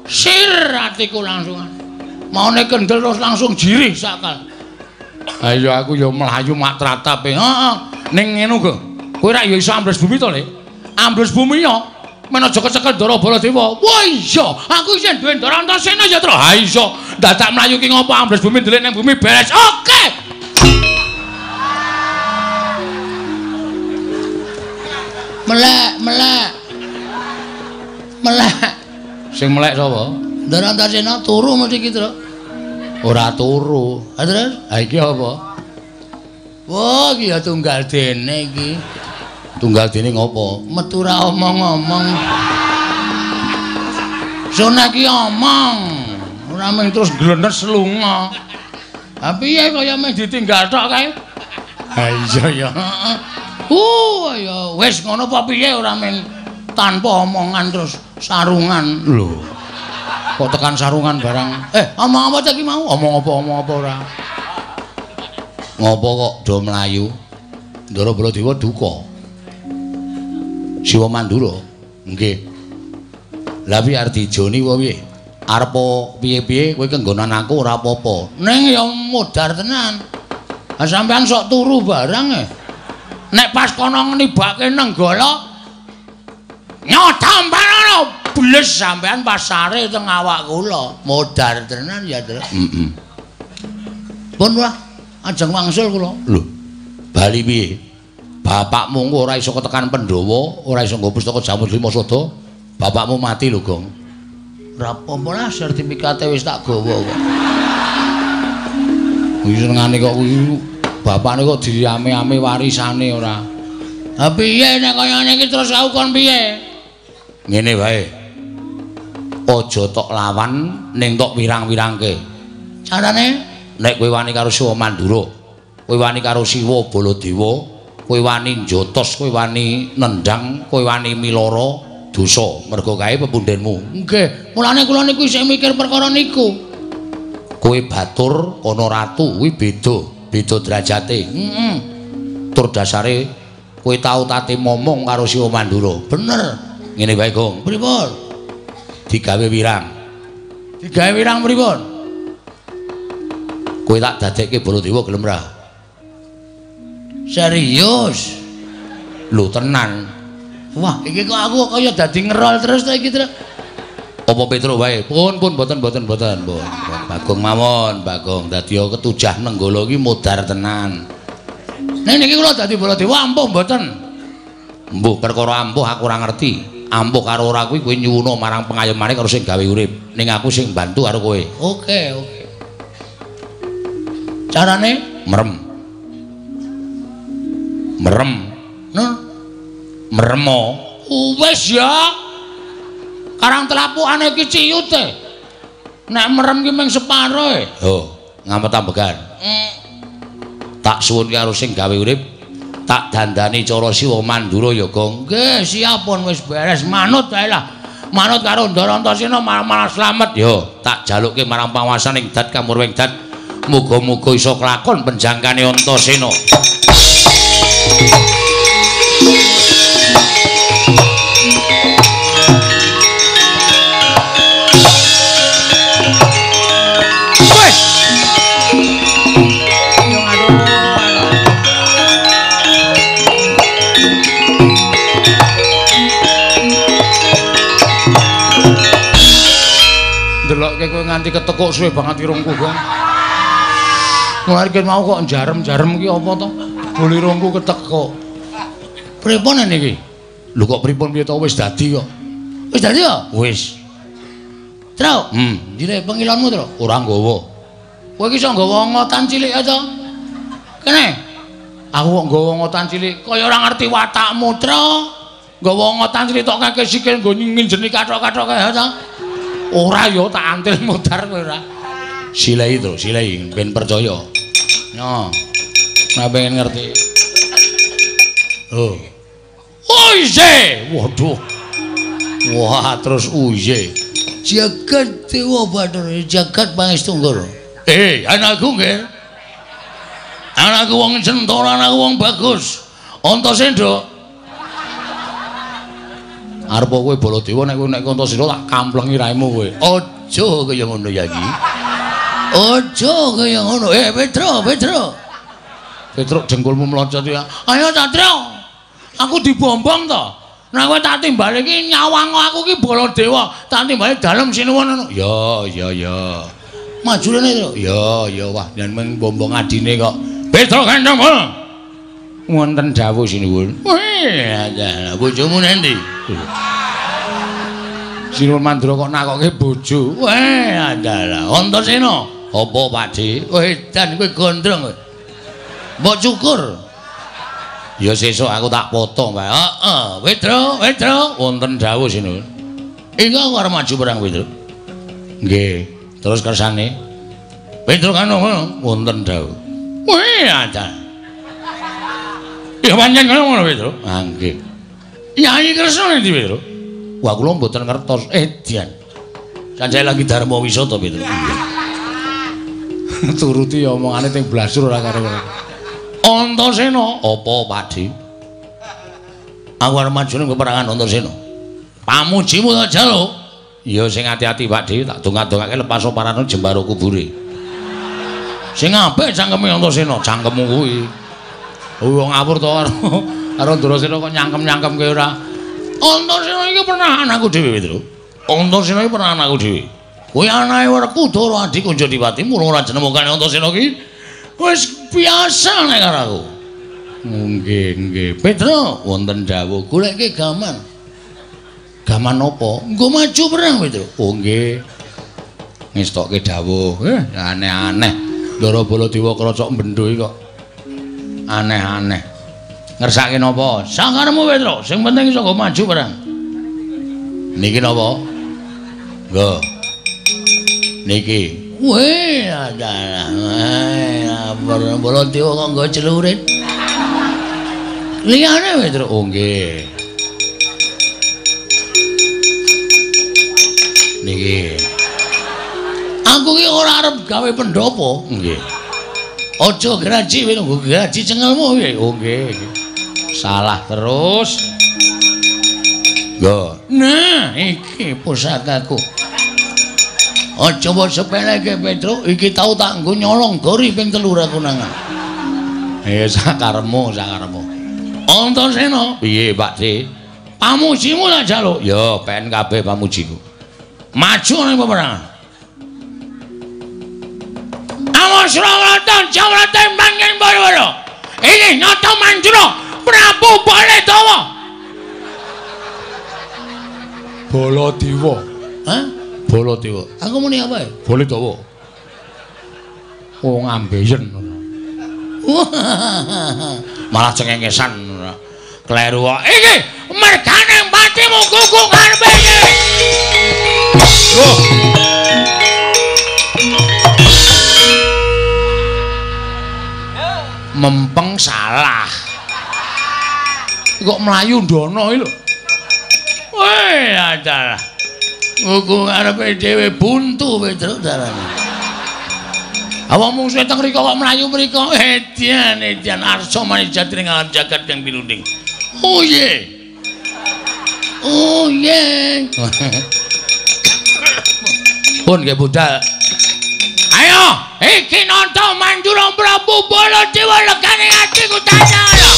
Sir atiku langsung. Maune kendel terus langsung jirih sakal. Ayo aku ya mlayu mak tratape. Heeh. Ning ngene kok. Kowe ra ya iso ambles bumi to, Le? Ambles bumi ya. Men aja kecekel Ndara Baladewa. Wah iya, aku isih duwe Ndara Antasena ya, Tru. Ha iso. Dadak mlayu ki ngopo ambles bumi ndelik ning bumi beres. Oke. Melek, melek. Melek. Sing melek sapa? Ndara Antasena turu mesti ki, Tru. Ora turu. Ha terus? Ha iki apa? Wah, iki ya tunggal dene iki. Tunggal dene ngopo? Metu ra omong-omong. Sona ki omong. Ora mung terus glenes lunga. Ha piye kaya meh ditinggal tok kae? Ha iya ya. Uh, ya wis ngono apa piye ora mung tanpa omongan terus sarungan. Lho. Kok tekan sarungan barang. Eh, omong apa iki mau? Omong apa omong apa ora? Ngopo kok do mlayu? Ndara Baladewa duka. Siwa Mandura. Nggih. Lah piye arep dijoni wae piye? Arep piye-piye kowe kenggonan aku ora apa-apa. Ning ya modar tenan. Ah sampean sok turu barang e. Nek pas kono nibake nenggala nyodompan bles sampean pasare teng awak kula. Modar tenan ya, Tru. Heeh. Pun wah, ajeng wangsul kula. Lho. Bali piye? Bapakmu ora iso ketekan Pandhawa, ora iso nggo pustaka Jamur Lima Sada. Bapakmu mati lho, Gong. Ora apa-apa lah sertifikate wis tak gawa kok. Wis senengane kok kuwi bapakne kok diame-ame warisane ora. Ha piye nek kaya ngene iki terus aku kon piye? Ngene wae. Aja tok lawan ning tok wirang-wirangke. Carane nek kowe wani karo Siwa Mandura, kowe wani karo Siwa Baladewa, kowe wani njotos, kowe wani nendang, kowe wani miloro dosa mergo kae pepundhenmu. Nggih, mulane kula niku isih mikir perkara niku. Kowe batur ana ratu kuwi beda, beda derajate. Heeh. Tur dasare kowe tau tate momong karo Siwa Mandura. Bener. Ngene wae, Gong. Pripun? Digawe wirang. Digawe wirang pripun? Kowe tak dadekke Baladewa gelem ra? Serius? Lho tenan. Wah, iki kok aku kaya dadi ngerol terus ta iki, Truk. Apa Petro wae? Pun pun mboten mboten mboten, pun. Bagong mawon, Bagong. Dadi ketujah nenggala iki modar tenan. Nek niki kula dadi Baladewa ampuh mboten? Mbuh perkara ampuh aku ora ngerti. Ampuh karo ora kuwi kowe nyuwuna marang pengayomane karo sing gawe urip. Ning aku sing bantu karo kowe. Oke, oke. Carane merem. Merem. Nah. Meremo. Wis ya. Karang telapukane iki ciyute. Nek merem ki mung separo e. Oh, ngamet ambegan. Mm. Tak suwun karo sing gawe urip, tak dandani cara Siwa Mandura ya, Gong. Nggih, siap pun wis beres. Manut ae lah. Manut karo Ndara Antasena malah slamet. Yo, tak jalukke marang panguwasaning Dat Kamurweng Dat. Muga-muga iso kelakon penjangkane Antasena. Kowe nganti ketekuk suwe banget irungku, Gong. Kemarin mau kok jarem-jarem ki apa to? Bulirungku ketekuk. Pripun niki? Lho kok pripun piye to wis dadi kok. Wis dadi ya? Wis. Tro. Hmm, jire pengilonmu, Tro. Ora nggawa. Kowe iki iso nggawa ngotan cilik ya to? Kene. Aku kok nggawa ngotan cilik, kaya ora ngerti watakmu, Tro. Nggawa ngotan cilik tok kake sikil nggo nginjeni kathok-kathok kae to. Ora ya tak antil modar kowe ora. Silai, Tro, silai ben percaya. Yo. Nek pengen ngerti. Oh. Uye! Waduh. Wah, terus uye. Jagat Dewa Bathara, jagat Pangestu Nggara. Eh, anakku nggih. Anakku wong centara, anakku wong bagus. Antasena. Arep kowe Baladewa nek kowe nek Antasena tak kamplengi raimu kowe. Aja kaya ngono ya iki. Aja kaya ngono. Eh Petro, Petro. Petruk jengkulmu mlocot ya. Ayo Satrio. Aku dibombong to. Nek kowe tak timbali iki nyawang aku iki Baladewa, tak timbali dalem sinuwun ngono. Ya, ya, ya. Maju rene to. Ya, ya wah, yen mung bombong adine kok. Petro kandhong. Wonten dawuh sinuwun. Wih, ada bojomu nendi? Sinuwun Mandura kok nakoke bojo. Weh, adalah Antasena. Apa, Pakde? Kowe edan kowe gondrong kowe. Mbok cukur. Ya sesuk aku tak potong wae. Heeh, Petro, Petro. Wonten dawuh sinuwun. Iki aku arep maju perang Petro. Nggih. Terus kersane Petro kan wonten dawuh. Weh, ada. Ya pancen ngono Petro. Ah nggih. Nyai Kresna endi Petro? Wah kula mboten ngertos edian. Sanjay lagi Dharma Wisata Petro. Turuti omongane teng blasur ora karo-karo. Antasena. Apa, Pakde? Aku arep maju peperangan Antasena. Pamujimu tak jaluk. Ya sing ati-ati Pakde, tak donga-dongake lepas oparane jembaro kubure. Sing apik cangkeme Antasena. Cangkemmu kuwi. Wong ngawur to karo karo Durasena kok nyangkem-nyangkem kowe ora. Antasena iki pernah anakku dhewe, Petro. Antasena iki pernah anakku dhewe. Kowe anake Werkudara adik Kunjadiwati mulo ora jenemokane Antasena ki. Wis biasa nek karo aku. Nggih, nggih. Petro, wonten dawuh goleke gaman. Gaman apa? Engko maju perang, Petro. Oh nggih. Ngestokke dawuh. Eh, aneh-aneh. Ndara Baladewa krocok mbendho iki kok. Aneh-aneh. Ngersake napa? Sakaremu, Petro. Sing penting iso maju perang. Niki napa? Nggo. Niki. Weh, adalah. Weh, Baladewa kok nggo celurit. Liyane, Petro. Oh nggih. Niki. Aku ki ora arep gawe pendopo. Nggih. Aja graji kowe nggo graji cengelmu piye? Oh nggih. Salah terus. Nggo. Nah, iki pusakaku. Aja mbok sepeleke Petro, iki tau tak nggo nyolong gori ping telu ra kunangan. Eh sakaremu, sakaremu. Antasena, Piye, Pak De? pamujimu tak jaluk. Ya, pen kabeh pamujiku. Maju ning peperangan. Awas Rawatan, Jawratan Banggen Boro-boro. Ini Nata Manjura, Prabu Baladewa. Baladewa. Hah? Baladewa. Aku muni apa ya? Baladewa. Oh, ngambeyen. Malah cengengesan. Kleru kok. Iki mergane patimu kuku ngarepe iki. Loh. Mempeng salah. Kok melayu ndono iki lho. Weh, adalah. Kuku ngarepe dhewe buntu Petro dalane. Awak mungsuhe teng mriko kok mlayu mriko. Edian, edian arsa manijat ning alam jagat yang dirunding. Oh ye. Oh ye. Pun nggih budal. Ayo, iki nonton Manjura Prabu Baladewa legane atiku tanyala.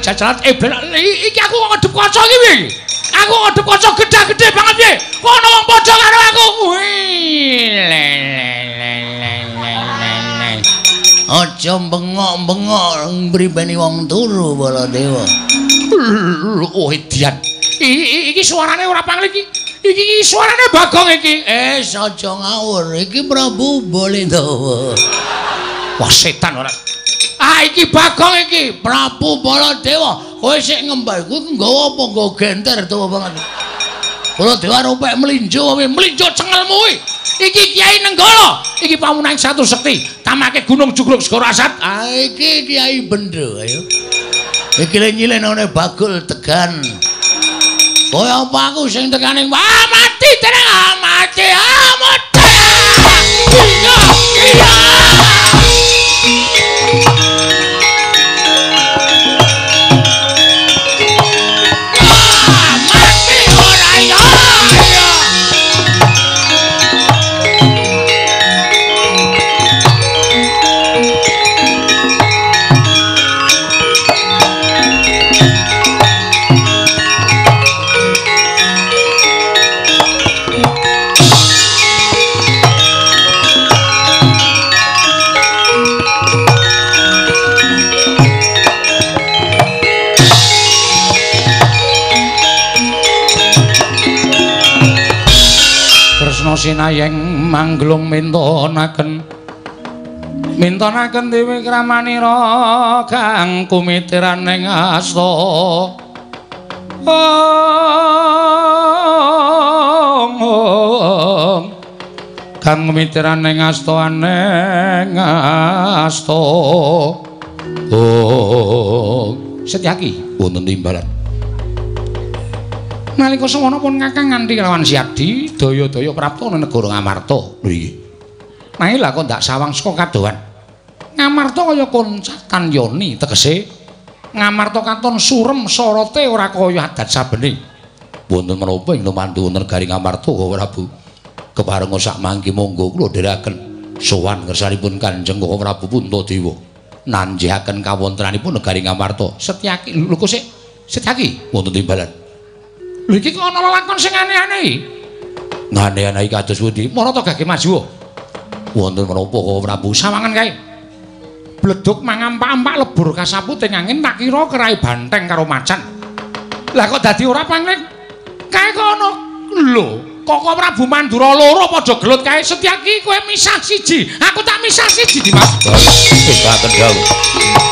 Jajaran eblen. I- Iki aku kok ngedep kaca iki piye iki? Aku ngedep kaca gedhe-gedhe banget piye? Kok ana wong padha karo aku? Aja bengok-bengok mripeni wong turu Baladewa. Oh, edian. Iki suarane ora pangling iki. Iki iki suarane Bagong iki. Eh, aja ngawur, iki Prabu Baladewa. Wah setan ora. Ah iki Bagong iki, Prabu Baladewa. Kowe sik ngembah iku nggawa apa nggawa genter to banget. Baladewa rupek mlinjo wae mlinjo cengelmu kuwi. Iki Kiai Nenggala, iki pamunaing satu sekti, tamake Gunung Jugruk Segara Asat. Ah iki Kiai Bendro ayo. Iki le nyilenane bagul tegan. Kaya apa aku sing tekane ah mati tenang ah mati ah mati. Iya iya. Thank you. Sinayeng manglung mintonaken mintonaken dewe kramanira kang kumitiran ing asta kang kumitiran ing asta aneng asta oh setyaki wonten timbalan nalika semono pun Kakang nganti lawan Siadi daya-daya prapta ing negara Ngamarta. Lho iki. Nah lha kok ndak sawang saka kadohan. Ngamarta kaya koncatan yoni tegese Ngamarta katon surem sorote ora kaya adat sabene. Wonten menapa ing mantu wonten garing Ngamarta Gusti Prabu. Kepareng sak mangki monggo kula dherekaken sowan ngersanipun Kanjeng Gusti Prabu Puntadewa. Nanjihaken kawontenanipun negari Ngamarta. Setyaki lho kok sik Setyaki wonten timbalan. Lho iki kok ana lelakon sing aneh-aneh iki. Ngane-ane iki kados pundi? Mara to gage maju. Wonten menapa Gusti Prabu? Sawangan kae. Bleduk mangampak-ampak lebur kasaputing angin tak kira kerai banteng karo macan. Lah kok dadi ora pangling? Kae kok ana lho, kok kok Prabu Mandura loro padha gelut kae Setyaki kowe misah siji. Aku tak misah siji Dimas. Wis kaken dawuh.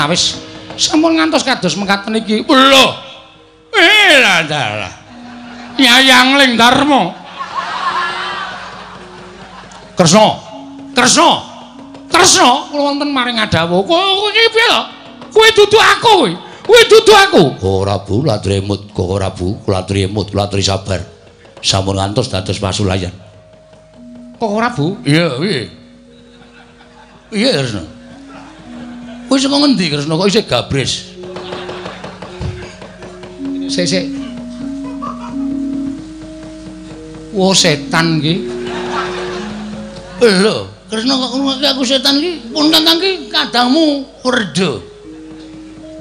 Sawetawis. Sampun ngantos kados mekaten iki. Lho. Eh, dalah. Yayang ling Darma. Kresna. Kresna. Kresna, kula wonten maring adawuh. Kowe iki piye lho? Kowe dudu aku kowe. Kowe dudu aku. Ora Bu, kula aturi emut, ora Bu, kula aturi emut, kula sabar. Sampun ngantos dados pasulayan. Kok ora, Bu? Iya, piye? Iya, Kresna. Kowe saka ngendi, Kresna? Kok isih gabres? Sik sik. Wo setan iki. Lho, Kresna kok ngomongke aku setan iki? Pun Kakang iki kadangmu werda.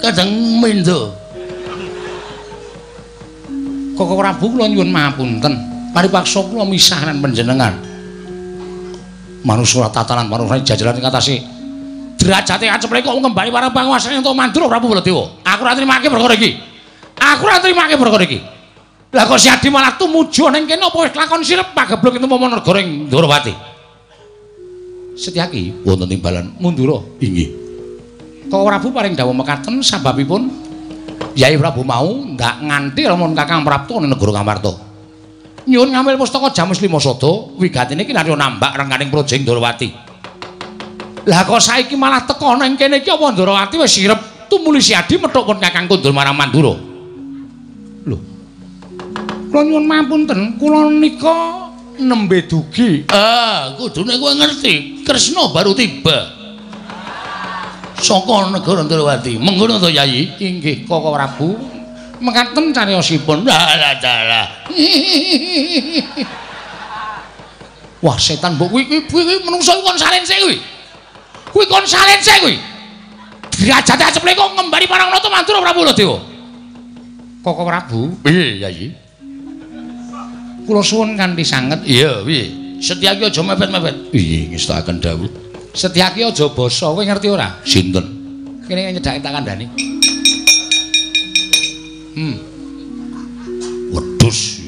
Kadang mendo. Kok Prabu kula nyuwun mapunten. Paripaksa kula misah panjenengan. Manungsa tatanan manungsa jajalan ing atase derajate kaceple kok ngembani para panguwasane untuk Mandura Prabu Baladewa. Aku ora trimake perkara iki. Aku ora trimake perkara iki. Lah kok si Adi malah tumuju ning kene apa wis lakon sirep pageblok itu momo negara ing Ndarawati. Setyaki Wonten timbalan. Mundura. Inggih. Kok Prabu paring dawuh mekaten sababipun Yai Prabu mau ndak nganti lamun Kakang Prapto ning negara Ngamarta. Nyuwun ngambil pustaka Jamus Lima Sada, wigatine iki naryo nambak rengganing projeng Ndarawati. Lah kok saiki malah teka ning kene iki apa Ndarawati wis sirep tumuli si Adi methuk pun Kakang Kundul marang Mandura. Lho. Kula nyuwun mapunten, kula nika nembe dugi. Ah, kudune kowe ngerti. Kresna baru tiba. saka negara Ndrawati. Mengkono to Yayi? Inggih, Koko Prabu. Mekaten cariyosipun. Dalah dalah. Wah, setan mbok kuwi kuwi kuwi menungso kon salense kuwi. Kuwi kon salense kuwi. Dirajate aceple kok ngembari parang nata mantura Prabu Ladewa. Koko Prabu, Piye Yayi? kula suwun kanthi sanget. Iya, piye? Setyaki aja mepet-mepet. Piye ngestakaken dawuh? Setyaki aja basa, kowe ngerti ora? Sinten? Kene nyedhaki tak kandhani. Hmm, Wedhus.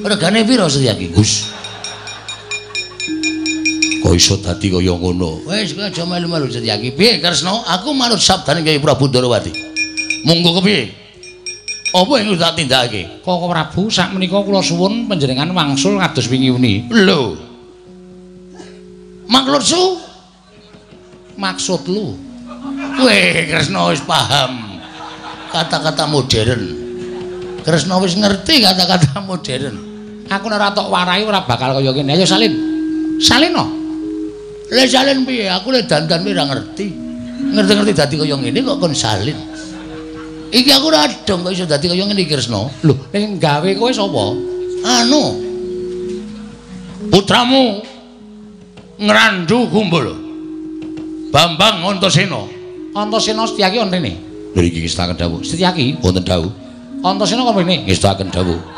Regane pira Setyaki? Gus. Kok iso dadi kaya ngono? Wis kowe aja melu-melu Setyaki. Piye Kresna? Aku manut sabdane Kyai Prabu Ndrawati. Monggo kepiye? Apa yang tak tindakake? Koko Prabu, sak menika kula suwun panjenengan wangsul kados wingi uni. Lho. Maklursu? Maksud lu? Weh, Kresna wis paham kata-kata modern. Kresna wis ngerti kata-kata modern. Aku nek ora tok warai ora bakal kaya ngene. Ayo salin. Salin no. Lah salin piye? Aku le dandan piye ora ngerti. Ngerti-ngerti dadi kaya ngene kok kon salin. Iki aku ora dong kok iso dadi kaya ngene iki Kresna. Lho, ning gawe kowe sapa? Anu. Putramu ngrandu kumpul. Bambang Antasena. Antasena Setyaki wonten rene. Lha iki ngestakaken dawuh. Setyaki, Wonten dawuh. Antasena kok rene? Ngestakaken dawuh.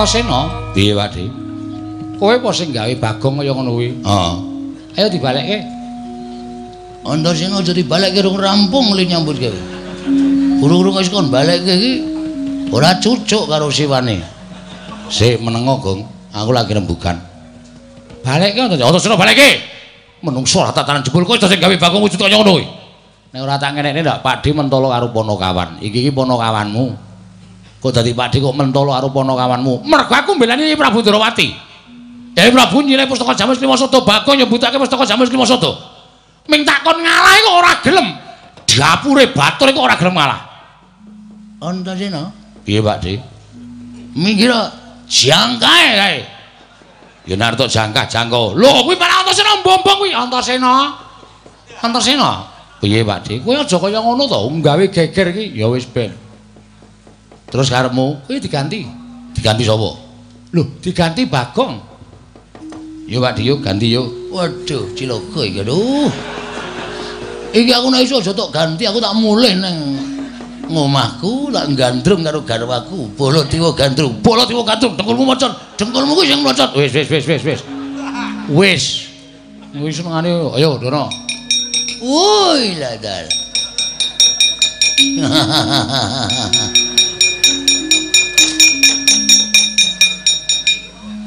Antasena, Piye, Pakde? kowe apa sing gawe Bagong kaya ngono kuwi? Heeh. Ayo dibalekke. Antasena aja dibalekke rung rampung le nyambut gawe. Urung-urung wis kon balekke iki ora cucuk karo siwane. Sik menengo, Gong. Aku lagi rembugan. Balekke Antasena. Antasena balekke. Menungso ora tatanan jebul kowe sing gawe Bagong wujud kaya ngono kuwi. Nek ora tak ngenekne ndak Pakde mentolo karo ponokawan. Iki iki ponokawanmu. Kok dadi Pakde kok mentolo karo ponokawanmu? Mergo aku mbelani Prabu Durawati. Ya Prabu nyilai pustaka Jamus Klimasada Bagong nyebutake pustaka Jamus Klimasada. Ming takon ngalah kok ora gelem. Diapure batur kok ora gelem ngalah. Antasena, Piye, Pakde? mikir jangkae kae. Ya nartok jangkah jangko. Lho, kuwi malah Antasena mbombong kuwi Antasena. Antasena. Piye, Pakde? Kowe aja kaya ngono to, nggawe geger iki ya wis ben. Terus karepmu Kowe diganti. diganti sapa? Lho, diganti Bagong. Yo Pakde yo ganti yo. Waduh, cilaka iki aduh. Iki aku nek iso aja tok ganti, aku tak mulih nang ngomahku tak gandrung karo garwaku. Bolo gandrung, bolo gandrung, dengkulmu mocot, dengkulmu ku sing mocot. Wis wis wis wis wis. Wis. Wis senengane ayo Dono. Woi ladal.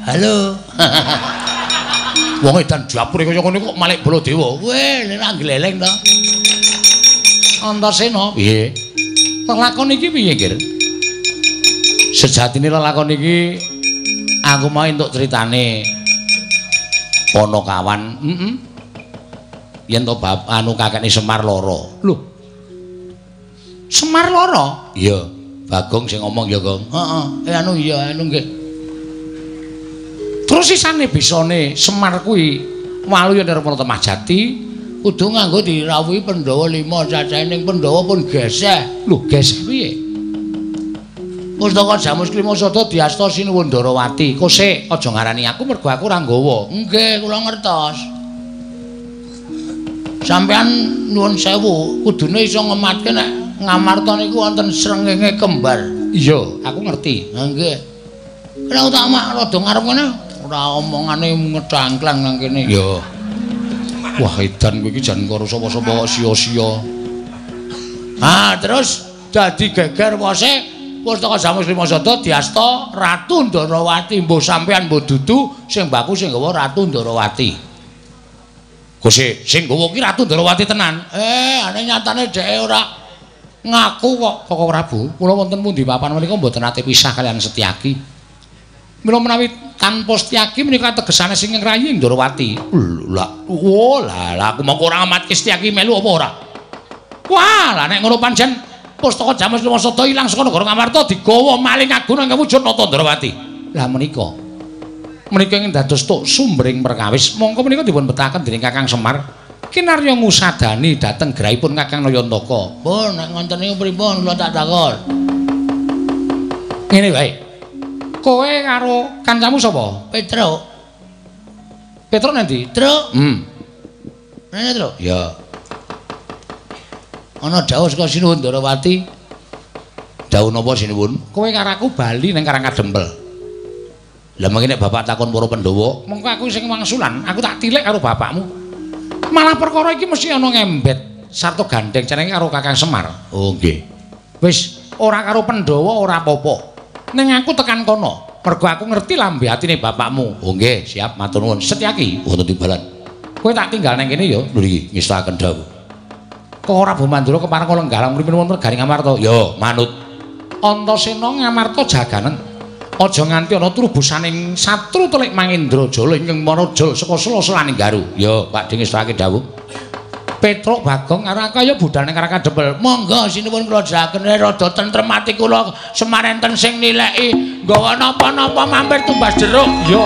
Halo. Wong edan diapure kaya ngene kok Malik Baladewa. Weh, nek gleleng to. Antasena, Piye? lelakon iki piye, Kir? Sejatine lelakon iki aku mau entuk critane ponokawan Heeh. yen to bab anu kakekne Semar loro. Lho. Semar lara. Iya, Bagong sing ngomong ya, Gong. Heeh, eh anu iya anu nggih. Terus sisane bisane Semar kuwi walu yen arep Temah Jati. Kudu nganggo dirawuhi Pandhawa 5 cacahe ning Pandhawa pun geseh. Lho, gesek piye? Pustaka Jamus Klimasada diasta Sinuwun Darawati. Kok sik aja ngarani aku mergo aku ora nggawa. Nggih, kula ngertos. Sampeyan nuwun sewu, kudune iso ngematke nek ngamarta niku wonten srengenge kembar. Iya, aku ngerti. Ha nggih. Kena tak mak rada ngarep ngene, ora omongane ngecangklang nang kene. Ya. Wah, edan kowe iki jan karo sapa-sapa kok sia-sia. Ah, terus dadi geger wose Pustaka Jamus Lima diasta Ratu Ndarawati mbuh sampean mbuh dudu sing baku sing gawa Ratu Ndarawati. Gusti, sing gawa ki Ratu Ndarawati tenan. Eh, ane nyatane dhek ora ngaku kok Koko Prabu. Kula wonten pundi papan menika mboten ate pisah kalian Setyaki. Mila menawi tanpa Setyaki menika tegesane sing ngrayi Ndarawati. Lah, oh lah, aku mongko ora amat Setyaki melu apa ora? Wah, lah nek ngono pancen pustaka Jamus Limasada ilang saka negara Ngamarta digawa maling agung ing wujud Nata Ndrawati. Lah menika menika ing dados tuk sumbering perkawis mongko menika dipun betahaken dening Kakang Semar kinarya ngusadani dhateng grahipun Kakang Nayantaka. Pun nek ngoten niku pripun kula tak takon. Ngene wae. Kowe karo kancamu sapa? Petruk. Petruk nanti? Truk. Hmm. Rene truk. Ya. ana dawuh saka Sinuwun Darawati. Dawuh napa Sinuwun? Kowe karo aku bali ning Karang Kadempel. Lah mengki nek bapak takon para Pandhawa, mengko aku sing wangsulan, aku tak tilik karo bapakmu. Malah perkara iki mesti ana ngembet sarta gandeng cenenge karo Kakang Semar. Oh nggih. Wis ora karo Pandhawa ora apa-apa. Ning aku tekan kono, mergo aku ngerti lambe atine bapakmu. Oh nggih, siap matur nuwun. Setyaki, wonten timbalan. Kowe tak tinggal nang kene ya. Lho iki ngestaken dawuh. kok ora Bumandura kepareng kala nggalang mripun wonten Garing Amarta. Ya, manut. Antasena ngamarta jaganen. Aja nganti ana trubusaning satru telik Mangindra Jala ingkang marajal saka sela-selaning garu. Ya, Pak Ding istake dawuh. Petruk Bagong karo kaya budalne karo kadempel. Monggo sinuwun kula jaken rada tentrem ati kula semarenten sing nileki nggawa napa-napa mampir tumbas jeruk. Ya.